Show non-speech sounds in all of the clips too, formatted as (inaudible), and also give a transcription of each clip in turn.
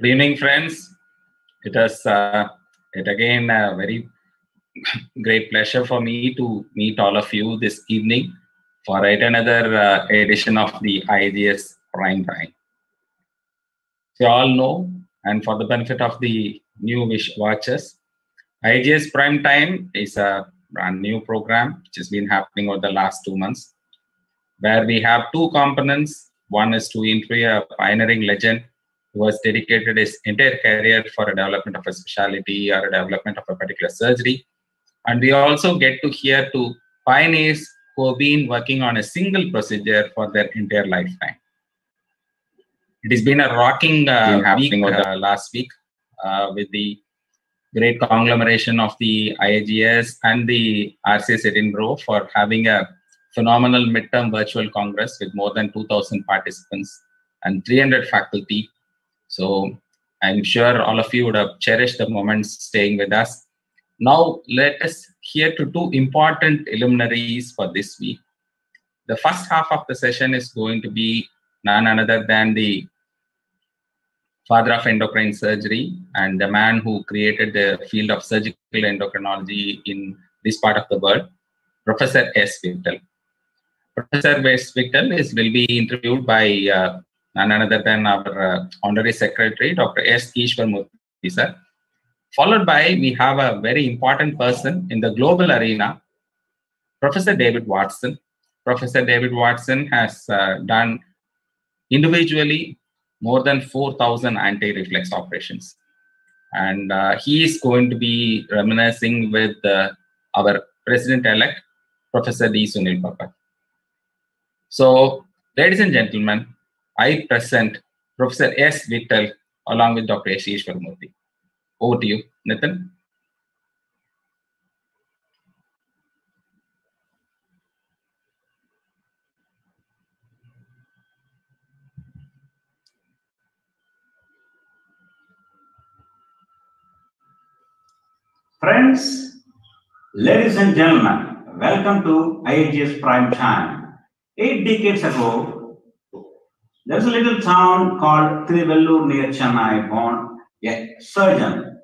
Good evening, friends. It is uh, it again a very (coughs) great pleasure for me to meet all of you this evening for yet another uh, edition of the IGS Prime Time. You all know, and for the benefit of the new wish watchers, IGS Prime Time is a brand new program which has been happening over the last two months, where we have two components. One is to interview a pioneering legend who has dedicated his entire career for a development of a specialty or a development of a particular surgery. And we also get to hear to pioneers who have been working on a single procedure for their entire lifetime. It has been a rocking uh, week uh, last week uh, with the great conglomeration of the IAGS and the RCS Edinburgh for having a phenomenal midterm virtual congress with more than 2,000 participants and 300 faculty so I'm sure all of you would have cherished the moments staying with us. Now let us hear to two important luminaries for this week. The first half of the session is going to be none other than the father of endocrine surgery and the man who created the field of surgical endocrinology in this part of the world, Professor S. Vittal. Professor S. Vittal is will be interviewed by uh, none other than our honorary secretary, Dr. S. Ishwarmurthy sir. Followed by, we have a very important person in the global arena, Professor David Watson. Professor David Watson has uh, done individually more than 4,000 anti-reflux operations. And uh, he is going to be reminiscing with uh, our president-elect, Professor D. Sunil Papak. So, ladies and gentlemen, I present Professor S. Vittal along with Dr. S. Ishwarmurthy. Over to you, Nitin. Friends, ladies and gentlemen, welcome to IAGS Prime Time. Eight decades ago, there's a little town called Tiruvallur near Chennai, born a surgeon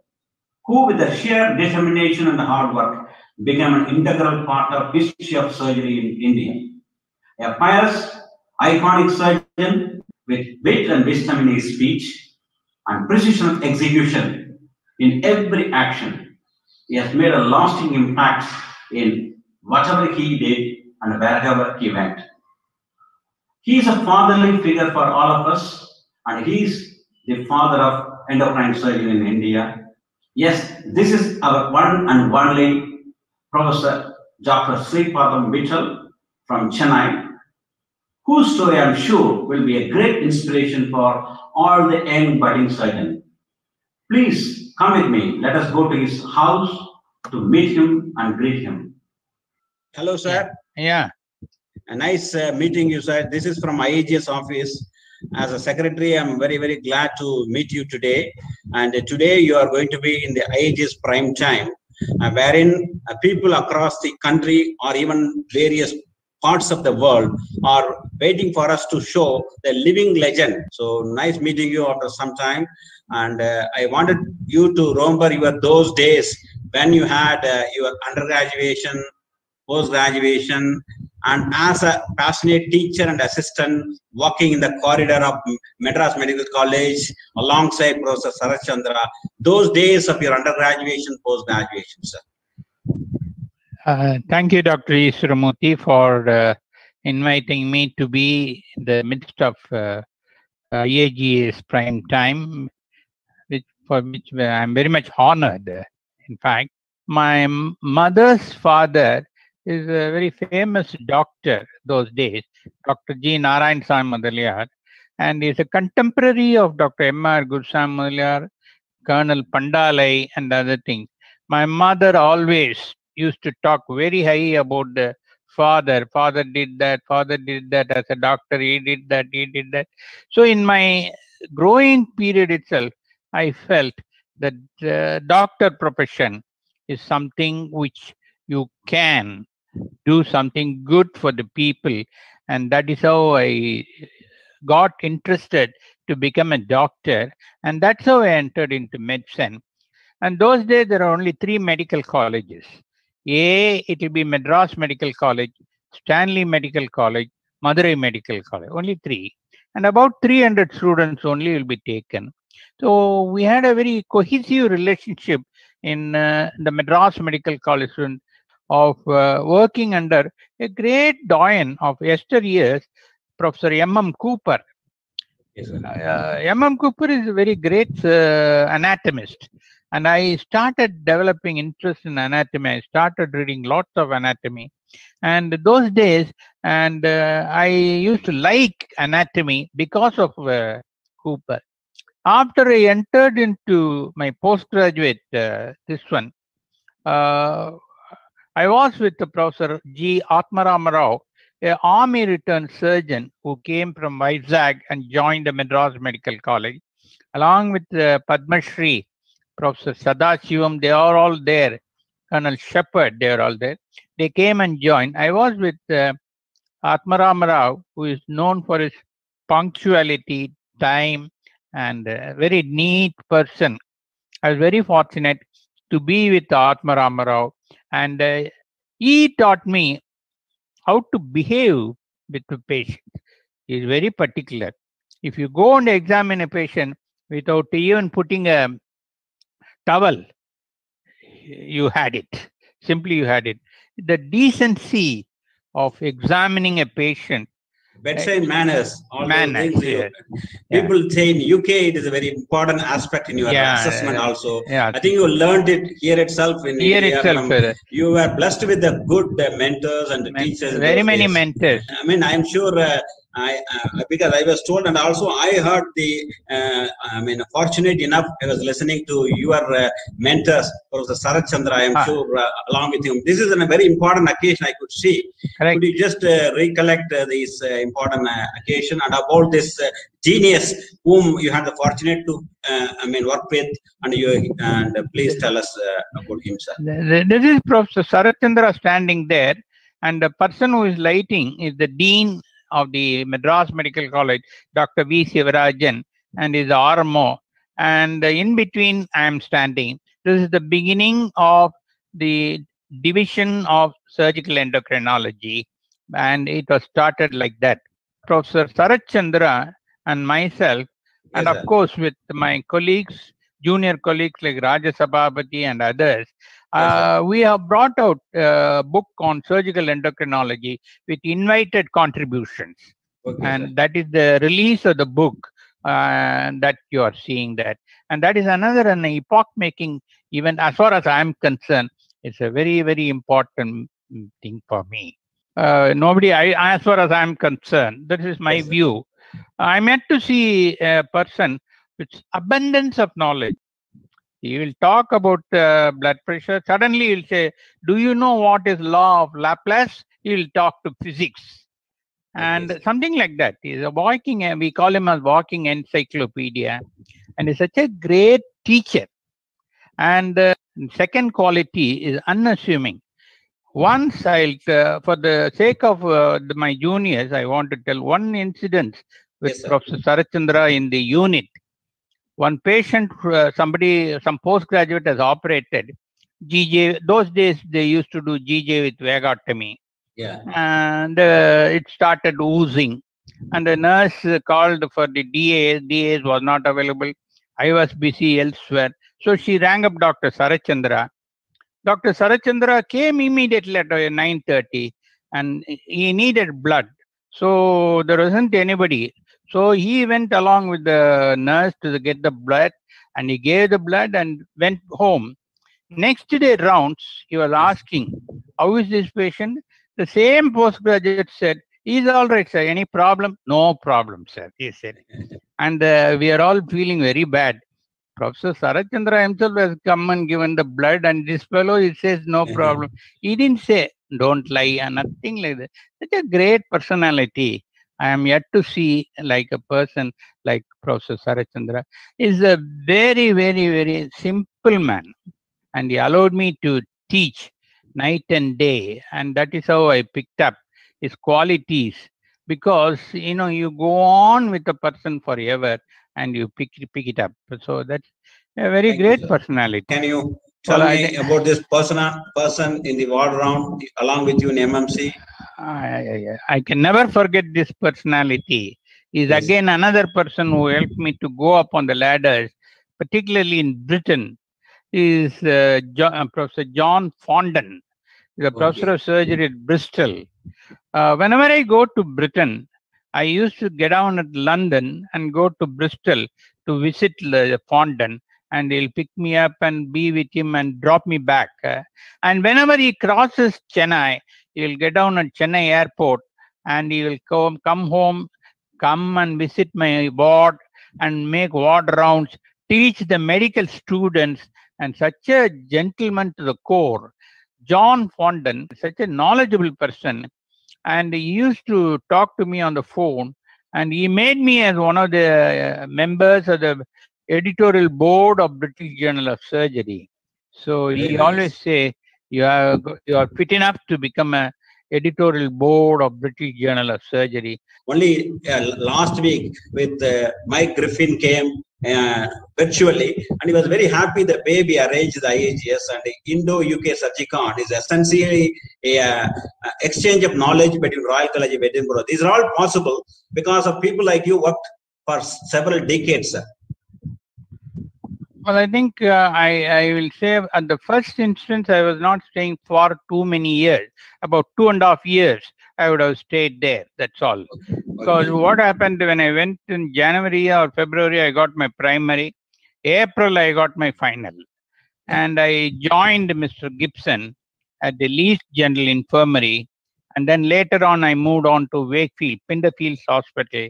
who, with the sheer determination and hard work, became an integral part of history of surgery in India. A pious, iconic surgeon with wit and wisdom in his speech and precision of execution in every action. He has made a lasting impact in whatever he did and wherever he went. He is a fatherly figure for all of us, and he is the father of endocrine surgery in India. Yes, this is our one and only Professor Dr. Sripadam Vittal from Chennai, whose story I'm sure will be a great inspiration for all the young budding surgeons. Please come with me. Let us go to his house to meet him and greet him. Hello, sir. Yeah. A nice uh, meeting you, sir. This is from IAGS office. As a secretary, I'm very, very glad to meet you today. And uh, today you are going to be in the IAGS prime time, uh, wherein uh, people across the country or even various parts of the world are waiting for us to show the living legend. So nice meeting you after some time. And uh, I wanted you to remember your those days when you had uh, your undergraduation, post-graduation, and as a passionate teacher and assistant working in the corridor of Madras Medical College alongside Professor Sarath Chandra, those days of your undergraduation, post-graduation, sir. Uh, thank you, Dr. Ishwaramurthy, for uh, inviting me to be in the midst of uh, IAGS prime time, which, for which I'm very much honored. In fact, my mother's father is a very famous doctor those days, Dr. G. Narayan Samadaliar, and is a contemporary of Dr. M.R. Guruswamy Mudaliar, Colonel Pandalai, and other things. My mother always used to talk very high about the father. Father did that, father did that as a doctor, he did that, he did that. So, in my growing period itself, I felt that the doctor profession is something which you can do something good for the people and that is how i got interested to become a doctor. And that's how I entered into medicine. And those days, there are only three medical colleges. A, it will be Madras Medical College, Stanley Medical College, Madurai Medical College, only three. And about 300 students only will be taken. So we had a very cohesive relationship in uh, the Madras Medical College student of uh, working under a great doyen of yesteryears, Professor M.M. Cooper. Yes, sir. Uh, M.M. Cooper is a very great uh, anatomist. And I started developing interest in anatomy. I started reading lots of anatomy. And those days, and uh, I used to like anatomy because of uh, Cooper. After I entered into my postgraduate, uh, this one, uh, I was with the Professor G. Atmaram Rao, a army returned surgeon who came from Vizag and joined the Madras Medical College, along with uh, Padma Shri, Professor Sadashivam, they are all there. Colonel Shepherd, they are all there. They came and joined. I was with uh, Atmaram Rao, who is known for his punctuality, time, and a very neat person. I was very fortunate to be with Atmaram Rao, and uh, he taught me how to behave with the patient. He is very particular. If you go and examine a patient without even putting a towel, you had it. Simply, you had it. The decency of examining a patient. Bedside manners. all Manners, things. Yeah. People say in UK it is a very important aspect in your Yeah, assessment yeah. also. Yeah, I think you learned it here itself in here India itself, from- you were blessed with the good mentors and men- teachers. very many days. mentors. I mean, I'm sure uh, I uh, because I was told, and also I heard the. Uh, I mean, fortunate enough, I was listening to your uh, mentors, Professor Sarat Chandra. I'm Ah. sure uh, along with him. This is a very important occasion. I could see. Correct. Could you just uh, recollect uh, this uh, important uh, occasion and about this uh, genius whom you had the fortunate to, uh, I mean, work with, and you and please tell us uh, about him, sir. Th- th- This is Professor Sarat Chandra standing there, and the person who is lighting is the Dean of the Madras Medical College, Dr. V. Sivarajan, and his RMO. And in between, I am standing. This is the beginning of the division of surgical endocrinology, and it was started like that. Professor Sarat Chandra and myself, and Yes, of course with my colleagues, junior colleagues like Raja Sabapathy and others. Uh, we have brought out a book on surgical endocrinology with invited contributions. Okay, sir. And that is the release of the book uh, that you are seeing that. And that is another an epoch making event. As far as I'm concerned, it's a very, very important thing for me. Uh, nobody, I, as far as I'm concerned, this is my Yes, view. I'm yet to see a person with abundance of knowledge. He will talk about uh, blood pressure. Suddenly, he'll say, "Do you know what is law of Laplace?" He'll talk to physics, and something like that. He's a walking. uh, We call him a walking encyclopedia, and he's such a great teacher. And uh, second quality is unassuming. Once I'll, uh, for the sake of uh, the, my juniors, I want to tell one incident with Yes. Professor Sarachandra in the unit. One patient, uh, somebody, some postgraduate has operated. GJ, those days they used to do GJ with vagotomy Yeah. and uh, it started oozing. And the nurse called for the DAS. DAS was not available. I was busy elsewhere. So she rang up Dr. Sarachandra. Dr. Sarachandra came immediately at uh, 9.30 and he needed blood. So there wasn't anybody. So he went along with the nurse to get the blood and he gave the blood and went home. Next day rounds, he was asking, how is this patient? The same postgraduate said, he's all right, sir. Any problem? No problem, sir, he said. And uh, we are all feeling very bad. Professor Sarachandra himself has come and given the blood, and this fellow, he says, no problem. He didn't say, don't lie, and nothing like that. Such a great personality. I am yet to see like a person like Professor Sarachandra. Is a very, very, very simple man. And he allowed me to teach night and day. And that is how I picked up his qualities. Because, you know, you go on with a person forever and you pick pick it up. So that's a very Thank great sir. personality. Can you tell Well, me about this person person in the ward round along with you in MMC? I, I, I can never forget this personality. Is Yes. again another person who helped me to go up on the ladders, particularly in Britain. Is uh, uh, Professor John Farndon, the Okay. professor of surgery at Bristol. Uh, whenever I go to Britain, I used to get down at London and go to Bristol to visit the Farndon, and he'll pick me up and be with him and drop me back. And whenever he crosses Chennai, he'll get down at Chennai airport and he will come come home, come and visit my ward and make ward rounds, teach the medical students, and such a gentleman to the core. John Farndon, such a knowledgeable person, and he used to talk to me on the phone, and he made me as one of the uh, members of the editorial board of British Journal of Surgery. So Very he nice. always say you are you are fit enough to become a editorial board of British Journal of Surgery. Only uh, last week with uh, Mike Griffin came uh, virtually and he was very happy the baby arranged the IAGS and the Indo-UK Surgicon is essentially a uh, uh, exchange of knowledge between Royal College of Edinburgh. These are all possible because of people like you worked for several decades. Well, I think uh, I, I will say at the first instance, I was not staying for too many years. About two and a half years, I would have stayed there. That's all. Because Okay. what happened when I went in January or February, I got my primary. April, I got my final. And I joined Mr. Gibson at the Leeds General Infirmary. And then later on, I moved on to Wakefield, Pinderfields Hospital.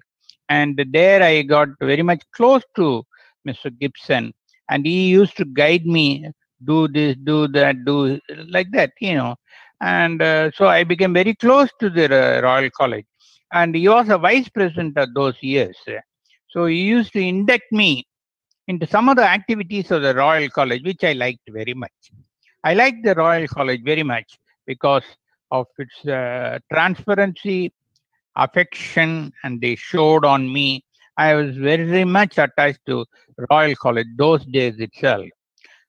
And there I got very much close to Mr. Gibson. And he used to guide me, do this, do that, do like that, you know. And uh, so I became very close to the uh, Royal College and he was a vice president of those years. So he used to induct me into some of the activities of the Royal College, which I liked very much. I liked the Royal College very much because of its uh, transparency, affection, and they showed on me. I was very much attached to Royal College those days itself.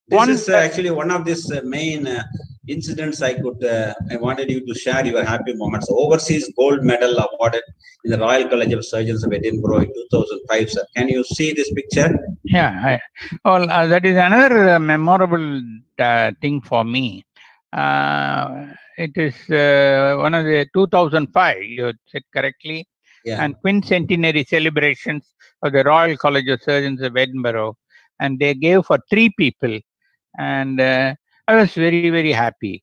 This One- is uh, actually one of these uh, main uh, incidents I could, uh, I wanted you to share your happy moments. Overseas gold medal awarded in the Royal College of Surgeons of Edinburgh in 2005, sir. Can you see this picture? Yeah, I, well, uh, that is another uh, memorable uh, thing for me. Uh, it is uh, one of the 2005, you said correctly, Yeah. and quincentenary celebrations of the Royal College of Surgeons of Edinburgh. And they gave for three people. And uh, I was very, very happy.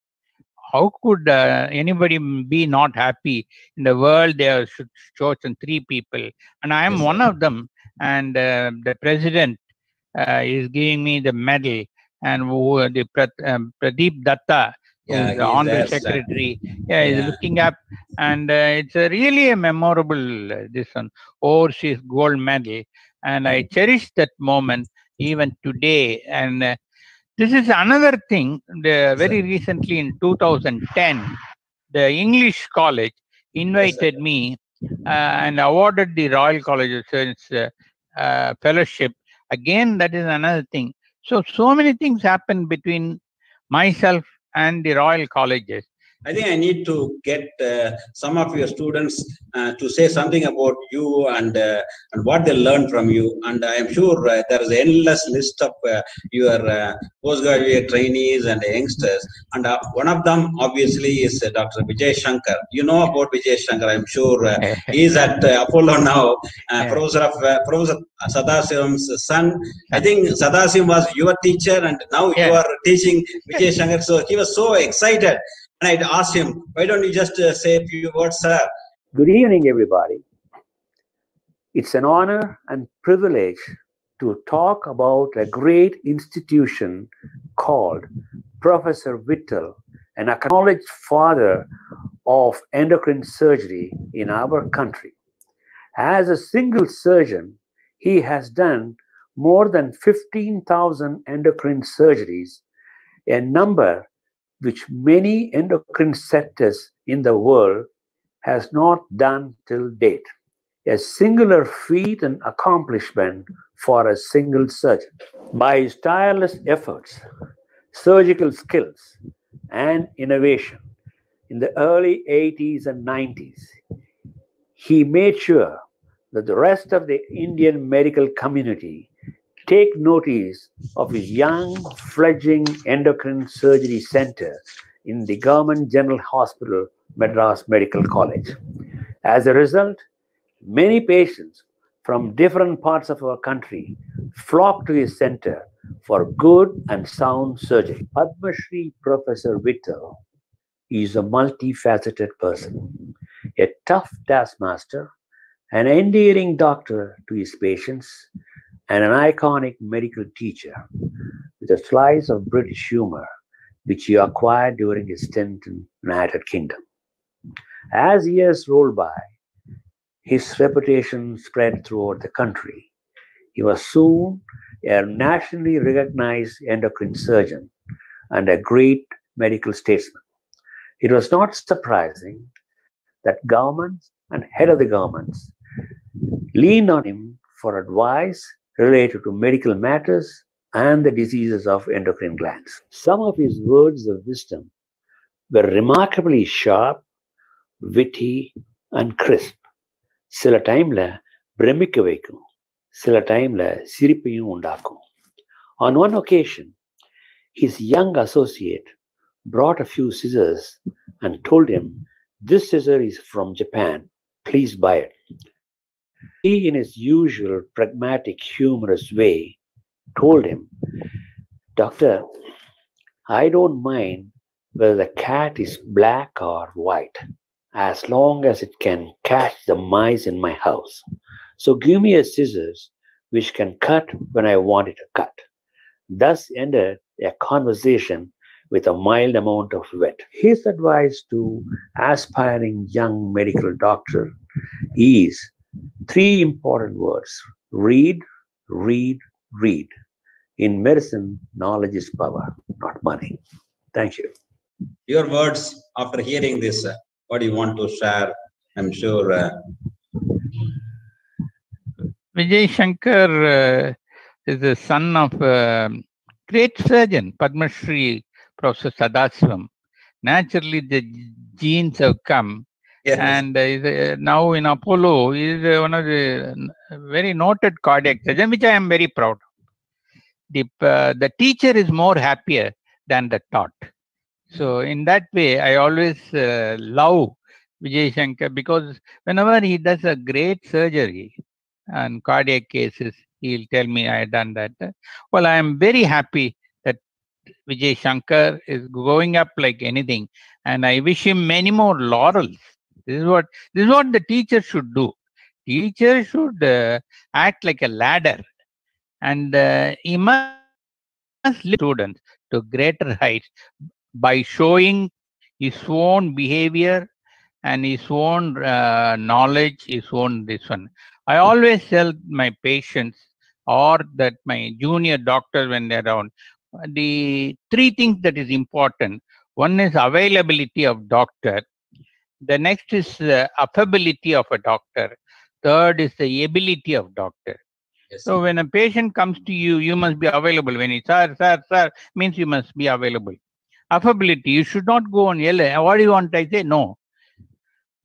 How could uh, anybody be not happy in the world? They have chosen three people, and I am Yes, one of them. And uh, the president uh, is giving me the medal, and the um, Pradeep Datta, Yeah, is the he's honorary secretary, yeah, is Yeah. looking up, and uh, it's a really a memorable uh, this one overseas gold medal, and I cherish that moment even today. And uh, this is another thing. The very recently in 2010, the English College invited me uh, and awarded the Royal College of Surgeons uh, uh, fellowship. Again, that is another thing. So, so many things happen between myself and the Royal Colleges. I think I need to get uh, some of your students uh, to say something about you and uh, and what they learned from you. And I am sure uh, there is an endless list of uh, your uh, postgraduate trainees and youngsters. And uh, one of them obviously is uh, Dr. Vijay Shankar. You know about Vijay Shankar, I'm sure. Uh, (laughs) he is at uh, Apollo now, uh, Yeah. professor of uh, Professor Sadasivam's son. I think Sadasivam was your teacher, and now you are teaching Vijay Shankar. So he was so excited. And I'd ask him, why don't you just uh, say a few words, sir? Good evening, everybody. It's an honor and privilege to talk about a great institution called Professor Vittal, an acknowledged father of endocrine surgery in our country. As a single surgeon, he has done more than 15,000 endocrine surgeries, a number which many endocrine sectors in the world has not done till date. a singular feat and accomplishment for a single surgeon. By his tireless efforts, surgical skills, and innovation in the early 80s and 90s, he made sure that the rest of the Indian medical community take notice of his young, fledgling endocrine surgery center in the Government General Hospital, Madras Medical College. As a result, many patients from different parts of our country flock to his center for good and sound surgery. Padma Shri Professor Vittal is a multifaceted person, a tough taskmaster, an endearing doctor to his patients, and an iconic medical teacher with a slice of British humor which he acquired during his stint in the United Kingdom. As years rolled by, his reputation spread throughout the country. He was soon a nationally recognized endocrine surgeon and a great medical statesman. It was not surprising that governments and head of the governments leaned on him for advice related to medical matters and the diseases of endocrine glands. Some of his words of wisdom were remarkably sharp, witty, and crisp. சில டைம்ல பிரமிக்க வைக்கும் சில டைம்ல சிரிப்பையும் உண்டாக்கும் On one occasion, his young associate brought a few scissors and told him, This scissor is from Japan. Please buy it. He, in his usual pragmatic, humorous way, told him, Doctor, I don't mind whether the cat is black or white, as long as it can catch the mice in my house. So give me a scissors which can cut when I want it to cut. Thus ended a conversation with a mild amount of wit. His advice to aspiring young medical doctor is three important words read, read, read. In medicine, knowledge is power, not money. Thank you. Your words after hearing this, uh, what do you want to share? I'm sure. Uh, Vijay Shankar uh, is the son of a great surgeon, Padma Shri, Professor Sadasivam. Naturally, the genes have come, yes. and uh, uh, now in Apollo, he is uh, one of the very noted cardiac surgeon, which I am very proud of. The, uh, the teacher is more happier than the taught. So, in that way, I always uh, love Vijay Shankar because whenever he does a great surgery, and cardiac cases, he'll tell me I done that. Well, I am very happy that Vijay Shankar is going up like anything, and I wish him many more laurels. This is what this is what the teacher should do. Teacher should uh, act like a ladder, and uh, he must lead students to greater heights by showing his own behavior and his own uh, knowledge, his own this one. I always tell my patients or that my junior doctors when they're around, the three things that is important. One is availability of doctor. The next is uh, affability of a doctor. Third is the ability of doctor. yes. So when a patient comes to you, you must be available. When he sir, sir, sir, means you must be available. Affability, you should not go and yell. "Eh, What do you want? I say no.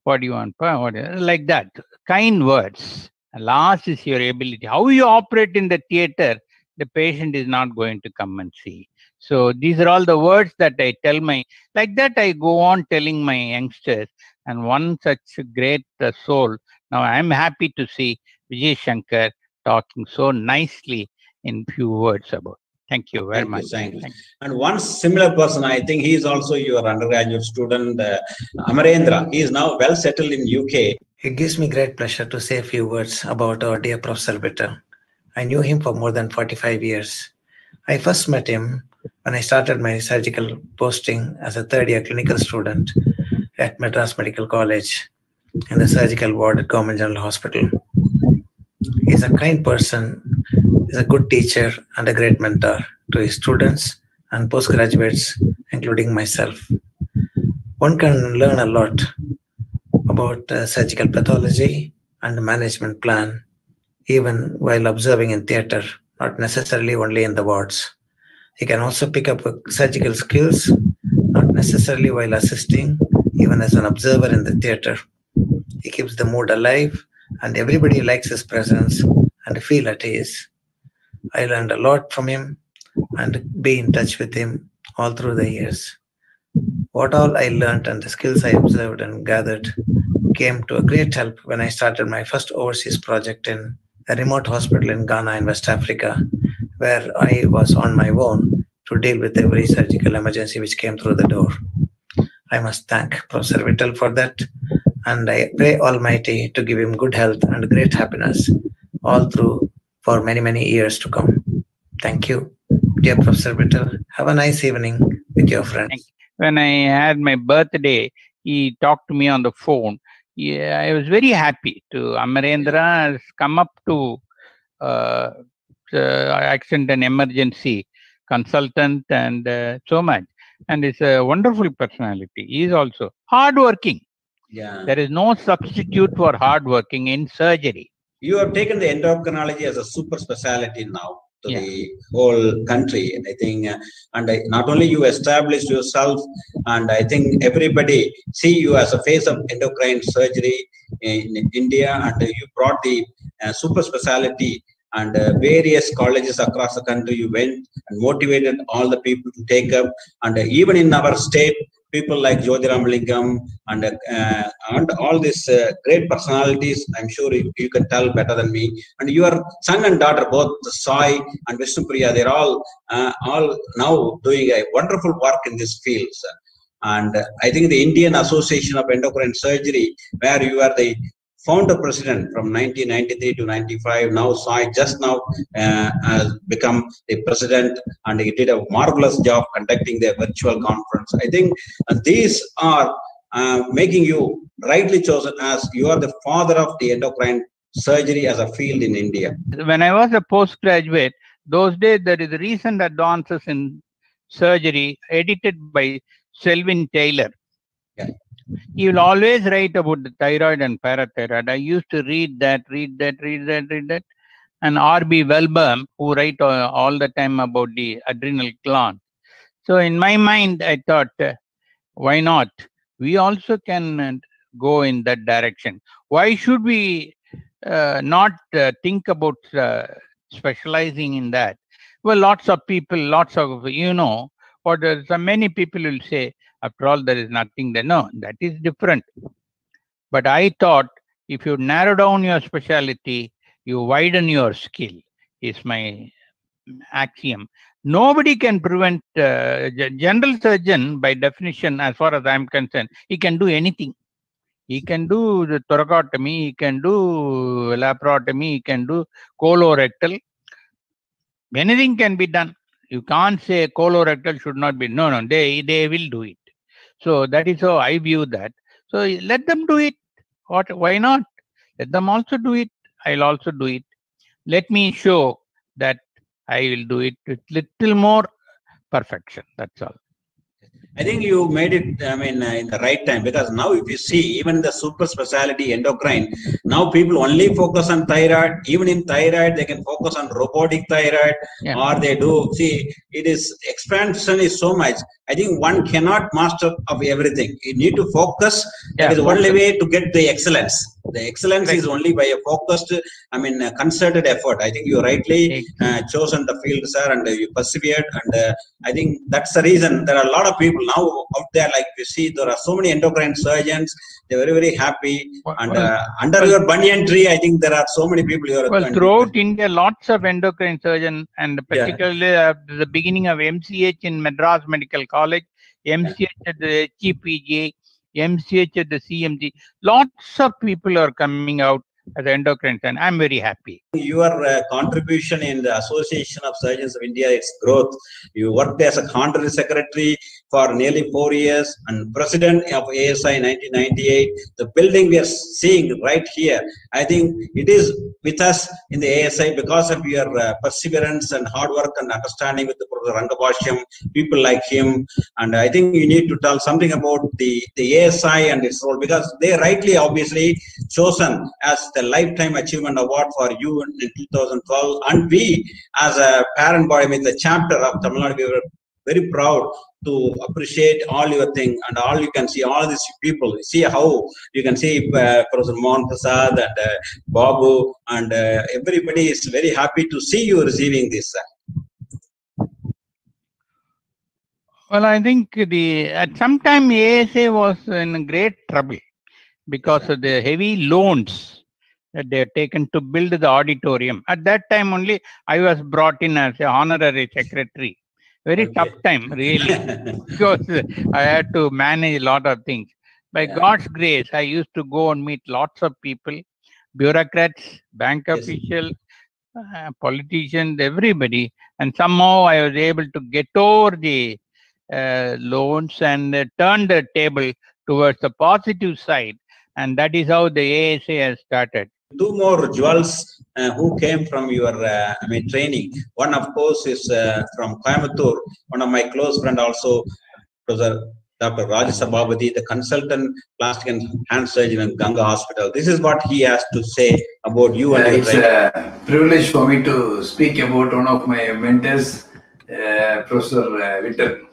What do you want? What, like that. Kind words. And last is your ability. How you operate in the theater, the patient is not going to come and see. So these are all the words that I tell my, like that I go on telling my youngsters. And one such great uh, soul. Now I'm happy to see Vijay Shankar talking so nicely in few words about. Thank you very Thank you, much. thank you. Thank And one similar person, I think he is also your undergraduate student, uh, Amarendra. He is now well settled in UK. It gives me great pleasure to say a few words about our dear Professor Vittal. I knew him for more than 45 years. I first met him when I started my surgical posting as a third year clinical student at Madras Medical College in the surgical ward at Government General Hospital. He's a kind person, he's a good teacher, and a great mentor to his students and postgraduates, including myself. One can learn a lot about uh, surgical pathology and management plan, even while observing in theater, not necessarily only in the wards. He can also pick up surgical skills, not necessarily while assisting, even as an observer in the theater. He keeps the mood alive, and everybody likes his presence and feel at ease. I learned a lot from him and be in touch with him all through the years. What all I learned and the skills I observed and gathered came to a great help when I started my first overseas project in a remote hospital in Ghana in West Africa, where I was on my own to deal with every surgical emergency which came through the door. I must thank Professor Vittal for that, and I pray Almighty to give him good health and great happiness all through for many, many years to come. Thank you, dear Professor Vittal. Have a nice evening with your friends. When I had my birthday, he talked to me on the phone. Yeah, I was very happy to Amarendra has come up to uh, uh, accident and emergency consultant and uh, so much. And it's a wonderful personality. He is also hardworking. Yeah. There is no substitute for hardworking in surgery. You have taken the endocrinology as a super specialty now to Yeah. the whole country. And I think, uh, and I, not only you established yourself, and I think everybody see you as a face of endocrine surgery in India, and you brought the uh, super specialty and uh, various colleges across the country. You went and motivated all the people to take up, and even in our state, people like Jyotiram Lingam and uh, and all these uh, great personalities. I'm sure you, you can tell better than me. And your son and daughter, both Sai and Vishnupriya, they're all uh, all now doing a wonderful work in this field. And I think the Indian Association of Endocrine Surgery, where you are the founder president from 1993 to 95. Now Sai just now uh, has become the president, and he did a marvelous job conducting the virtual conference. I think these are uh, making you rightly chosen as you are the father of the endocrine surgery as a field in India. When I was a postgraduate, those days there is recent advances in surgery edited by Selwyn Taylor. Yeah. He will always write about the thyroid and parathyroid. I used to read that, read that, read that, read that. And R.B. Welbourn, who write uh, all the time about the adrenal gland. So in my mind, I thought, uh, why not? We also can uh, go in that direction. Why should we uh, not uh, think about specializing in that? Well, lots of people, lots of, you know, uh, so many people will say, after all, there is nothing there. No, that is different. But I thought if you narrow down your specialty, you widen your skill, is my axiom. Nobody can prevent uh, general surgeon by definition, as far as I'm concerned, he can do anything. He can do the thoracotomy, he can do laparotomy, he can do colorectal. Anything can be done. You can't say colorectal should not be. No, no, they they will do it. So that is how I view that. So let them do it. What? Why not? Let them also do it. I'll also do it. Let me show that I will do it with little more perfection. That's all. I think you made it, I mean, uh, in the right time because now if you see even the super specialty endocrine, now people only focus on thyroid. Even in thyroid, they can focus on robotic thyroid Yeah. or they do. See, it is expansion is so much. I think one cannot master of everything. You need to focus. That Yeah, is the only way to get the excellence. The excellence is only by a focused, I mean, concerted effort. I think you rightly uh, chosen the field, sir, and uh, you persevered. And uh, I think that's the reason there are a lot of people now out there. Like you see, there are so many endocrine surgeons. They're very, very happy. Well, And well, uh, under your banyan tree, I think there are so many people here. Well, throughout India, lots of endocrine surgeon, and Yeah. particularly at the beginning of MCH in Madras Medical College, MCH at the HEPJ, MCH at the CMG, lots of people are coming out as endocrine, and I'm very happy. your uh, contribution in the Association of Surgeons of India, its growth. You worked as a country secretary. For nearly four years and president of ASI 1998. The building we are seeing right here, I think it is with us in the ASI because of your uh, perseverance and hard work and understanding with the Professor Rangabhashyam, people like him. And I think you need to tell something about the, the ASI and its role because they rightly, obviously, chosen as the Lifetime Achievement Award for you in 2012. And we, as a parent body, with the chapter of Tamil Nadu, we were very proud to appreciate all your thing and all you can see all these people see how you can see uh, professor mohan prasad and uh, babu and uh, everybody is very happy to see you receiving this Well, I think the at some time ASA was in great trouble because of the heavy loans that they had taken to build the auditorium. At that time only, I was brought in as an honorary secretary. Very Okay. tough time, really, (laughs) because I had to manage a lot of things. By Yeah. God's grace, I used to go and meet lots of people, bureaucrats, bank Yes. officials, uh, politicians, everybody, and somehow I was able to get over the uh, loans and uh, turn the table towards the positive side, and that is how the ASA has started. Two more jewels uh, who came from your uh, I mean training. One of course is uh, from Coimbatore. One of my close friend also, Professor Dr. Raj Sabapathy, the consultant plastic and hand surgeon in Ganga Hospital. This is what he has to say about you and it's a privilege for me to speak about one of my mentors, uh, Professor uh, Vittal.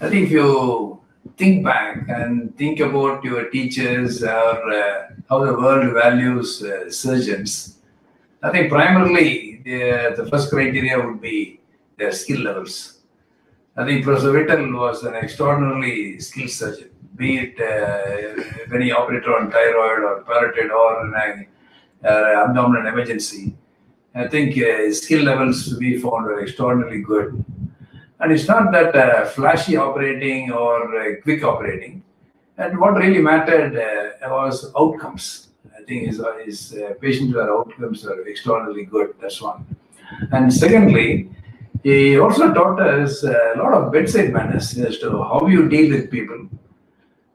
I think if you think back and think about your teachers or uh, how the world values uh, surgeons, I think primarily the, the first criteria would be their skill levels. I think Professor Vittal was an extraordinarily skilled surgeon, be it uh, when on thyroid or parotid or in a, uh, abdominal emergency. I think uh, skill levels we found were extraordinarily good. And it's not that uh, flashy operating or uh, quick operating. And what really mattered uh, was outcomes. I think his, his uh, outcomes were extraordinarily good. That's one. And secondly, he also taught us a lot of bedside manners as to how you deal with people,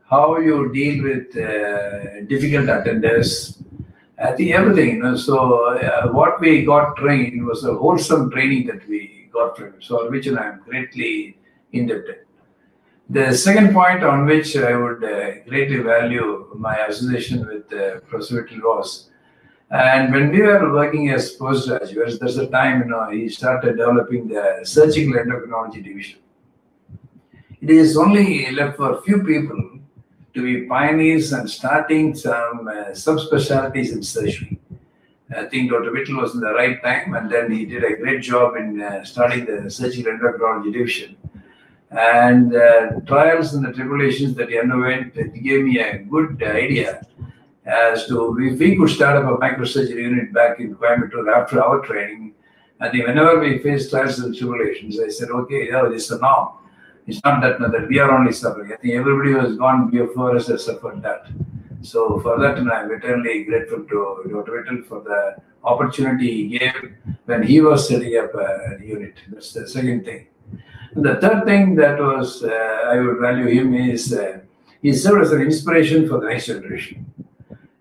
how you deal with uh, difficult attenders. I think everything, you know. So uh, what we got trained was a wholesome training that we got from him. So which I am greatly indebted. The second point on which I would uh, greatly value my association with uh, Professor Vittal was, and when we were working as postgraduates, there's a time, you know, he started developing the surgical endocrinology division. It is only left for a few people to be pioneers and starting some uh, subspecialties in surgery. I think Dr. Vittal was in the right time, and then he did a great job in uh, starting the surgical endocrinology division. And uh, trials and the tribulations that he underwent gave me a good idea as to if we could start up a microsurgery unit back in Coimbatore after our training. And whenever we face trials and tribulations, I said, okay, yeah, this is a norm. It's not that, that we are only suffering. I think everybody who has gone before us has suffered that. So for that, and I'm eternally grateful to Dr. Vittal for the opportunity he gave when he was setting up a unit. That's the second thing. The third thing that was uh, I would value him is uh, he served as an inspiration for the next generation.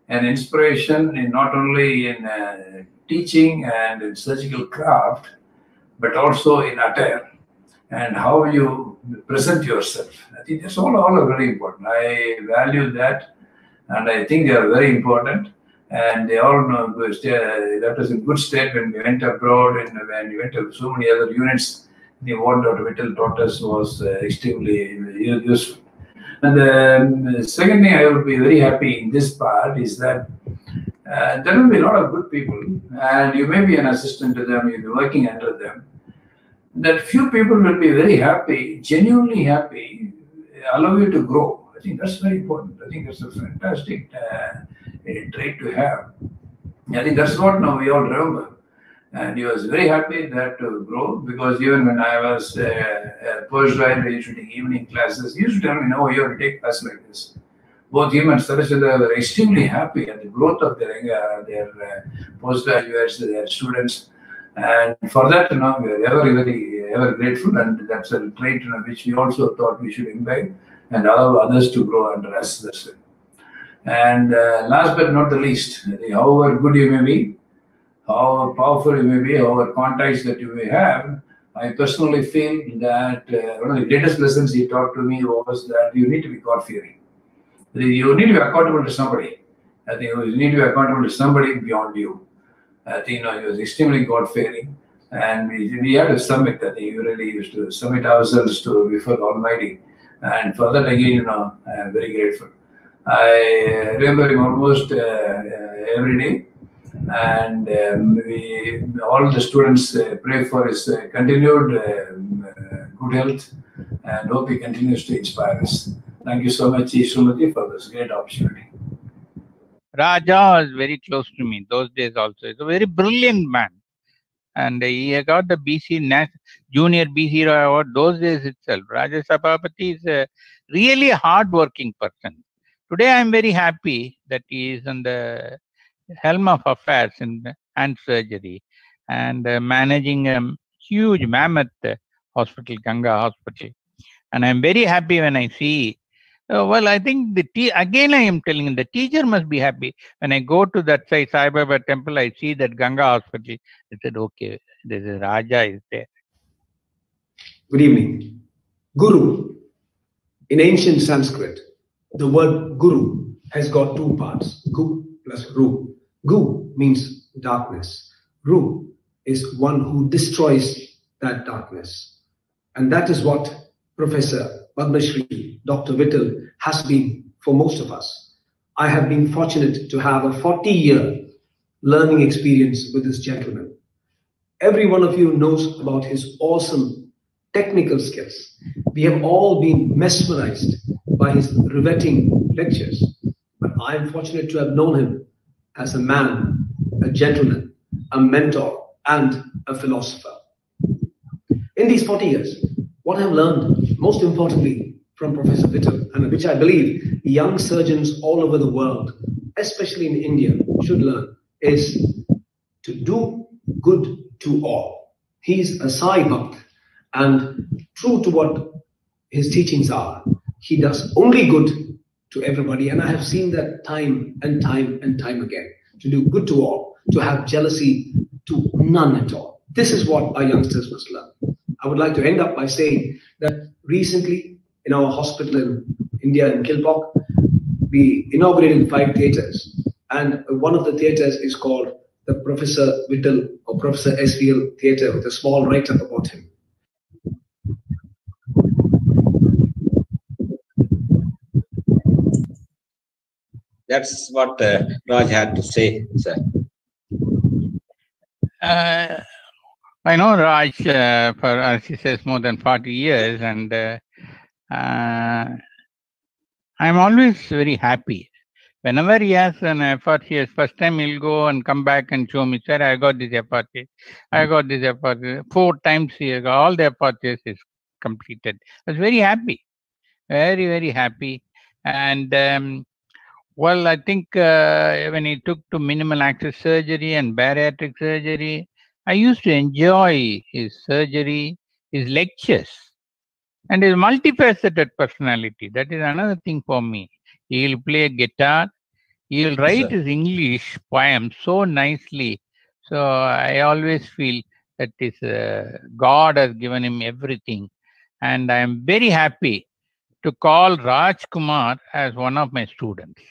An inspiration in not only in uh, teaching and in surgical craft, but also in attire and how you present yourself. I think that's all, all are very important. I value that and I think they are very important. And they all know that was in good state when we went abroad and when we went to so many other units. The what Dr. Vittal taught us was uh, extremely useful. And the second thing I would be very happy in this part is that uh, there will be a lot of good people, and you may be an assistant to them, you'll be working under them. That few people will be very happy, genuinely happy, allow you to grow. I think that's very important. I think that's a fantastic uh, trait to have. I think that's what now we all remember. And he was very happy that to grow because even when I was uh, a take evening classes, he used to tell me, no, you have to take class like this. Both him and Saraswata were extremely happy at the growth of their, uh, their uh, postgraduates, their students. And for that, you know, we are very, very ever grateful, and that's a trait you know, which we also thought we should imbibe and allow others to grow under us. That's it. And uh, last but not the least, however good you may be, however powerful you may be, however contacts that you may have, I personally feel that uh, one of the greatest lessons he taught to me was that you need to be God fearing. You need to be accountable to somebody. I think you need to be accountable to somebody beyond you. I think you know he was extremely God fearing, and we, we had to submit. that we really used to submit ourselves to before the Almighty, and for that again, you know, I am very grateful. I remember him almost uh, uh, every day, and um, we all the students uh, pray for his uh, continued um, uh, good health, and hope he continues to inspire us. Thank you so much, Ishramati, for this great opportunity. Raja was very close to me those days also. He's a very brilliant man. And he got the BC Nat- Junior BC award those days itself. Raja Sabapathy is a really hard-working person. Today, I'm very happy that he is on the helm of affairs in hand surgery and uh, managing a huge mammoth hospital, Ganga Hospital. And I'm very happy when I see uh, well, I think the te- again I am telling you, the teacher must be happy when I go to that say Sai Baba temple. I see that Ganga hospital. I said, okay, this is Raja is there. Good evening. Guru. In ancient Sanskrit, the word guru has got two parts gu plus ru. Gu means darkness. Ru is one who destroys that darkness. And that is what Professor Padma Shri, Dr. Vittal has been for most of us. I have been fortunate to have a 40 year learning experience with this gentleman. Every one of you knows about his awesome technical skills. We have all been mesmerized by his riveting lectures. But I am fortunate to have known him as a man, a gentleman, a mentor, and a philosopher. In these 40 years, what I've learned, most importantly, from Professor Vittal, and which I believe young surgeons all over the world, especially in India, should learn, is to do good to all. He's a Sai Bhakt, and true to what his teachings are, he does only good to everybody. And I have seen that time and time and time again to do good to all, to have jealousy to none at all. This is what our youngsters must learn. I would like to end up by saying that recently in our hospital in India, in Kilpauk, we inaugurated five theaters. And one of the theaters is called the Professor Vittal or Professor SVL Theater with a small write up about him. That's what uh, Raj had to say, sir. Uh, I know Raj uh, for, as he says, more than 40 years, and uh, uh, I'm always very happy. Whenever he has an effort, he has first time he'll go and come back and show me, sir, I got this effort. I got this effort. Four times he all the efforts is completed. I was very happy, very, very happy. And um, well, I think uh, when he took to minimal access surgery and bariatric surgery, I used to enjoy his surgery, his lectures, and his multifaceted personality. That is another thing for me. He'll play guitar, he'll write his English poems so nicely. So I always feel that is uh, God has given him everything, and I am very happy to call Raj Kumar as one of my students.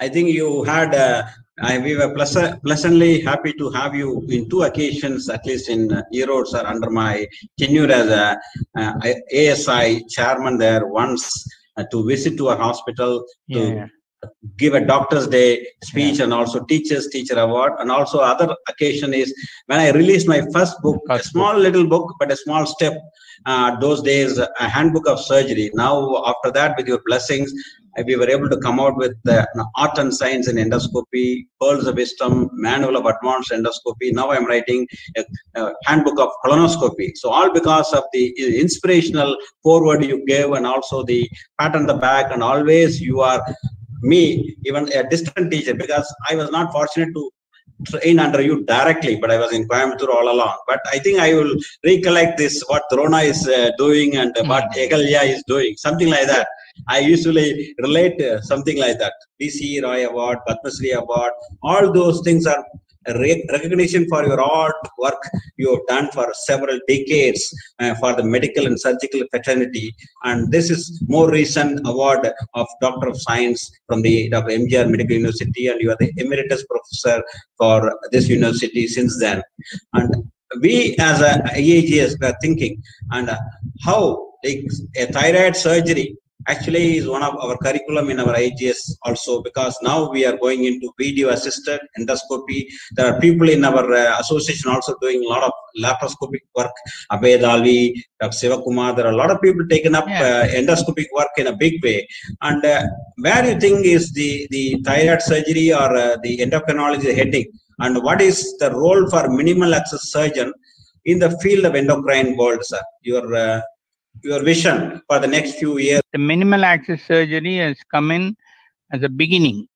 I think you had, uh, I, we were pleas- pleasantly happy to have you in two occasions, at least in uh, Erode, or under my tenure as a uh, ASI chairman there once uh, to visit to a hospital to give a doctor's day speech and also teachers teacher award. And also other occasion is when i released my first book a small little book but a small step uh, those days a handbook of surgery. Now after that with your blessings uh, we were able to come out with art and science in endoscopy pearls of wisdom manual of advanced endoscopy. Now i'm writing a, a handbook of colonoscopy. So all because of the inspirational forward you gave and also the pat on the back and always you are me, even a distant teacher, because I was not fortunate to train under you directly, but I was in Coimbatore all along. But I think I will recollect this what Drona is uh, doing and uh, what Egalya is doing, something like that. I usually relate uh, something like that. BC Roy Award, Padma Shri Award, all those things are re- recognition for your art work you have done for several decades uh, for the medical and surgical fraternity. And this is more recent award of Doctor of Science from the Dr. MGR Medical University, and you are the emeritus professor for this university since then. And we as a IAGS were thinking and uh, how like a thyroid surgery actually is one of our curriculum in our IGS also because now we are going into video assisted endoscopy. There are people in our uh, association also doing a lot of laparoscopic work. Abhay Dalvi, Dr. Sivakumar, there are a lot of people taking up Yeah. uh, endoscopic work in a big way. And uh, where you think is the, the thyroid surgery or uh, the endocrinology heading? And what is the role for minimal access surgeon in the field of endocrine world, sir? Your uh, your vision for the next few years. the minimal access surgery has come in as a beginning.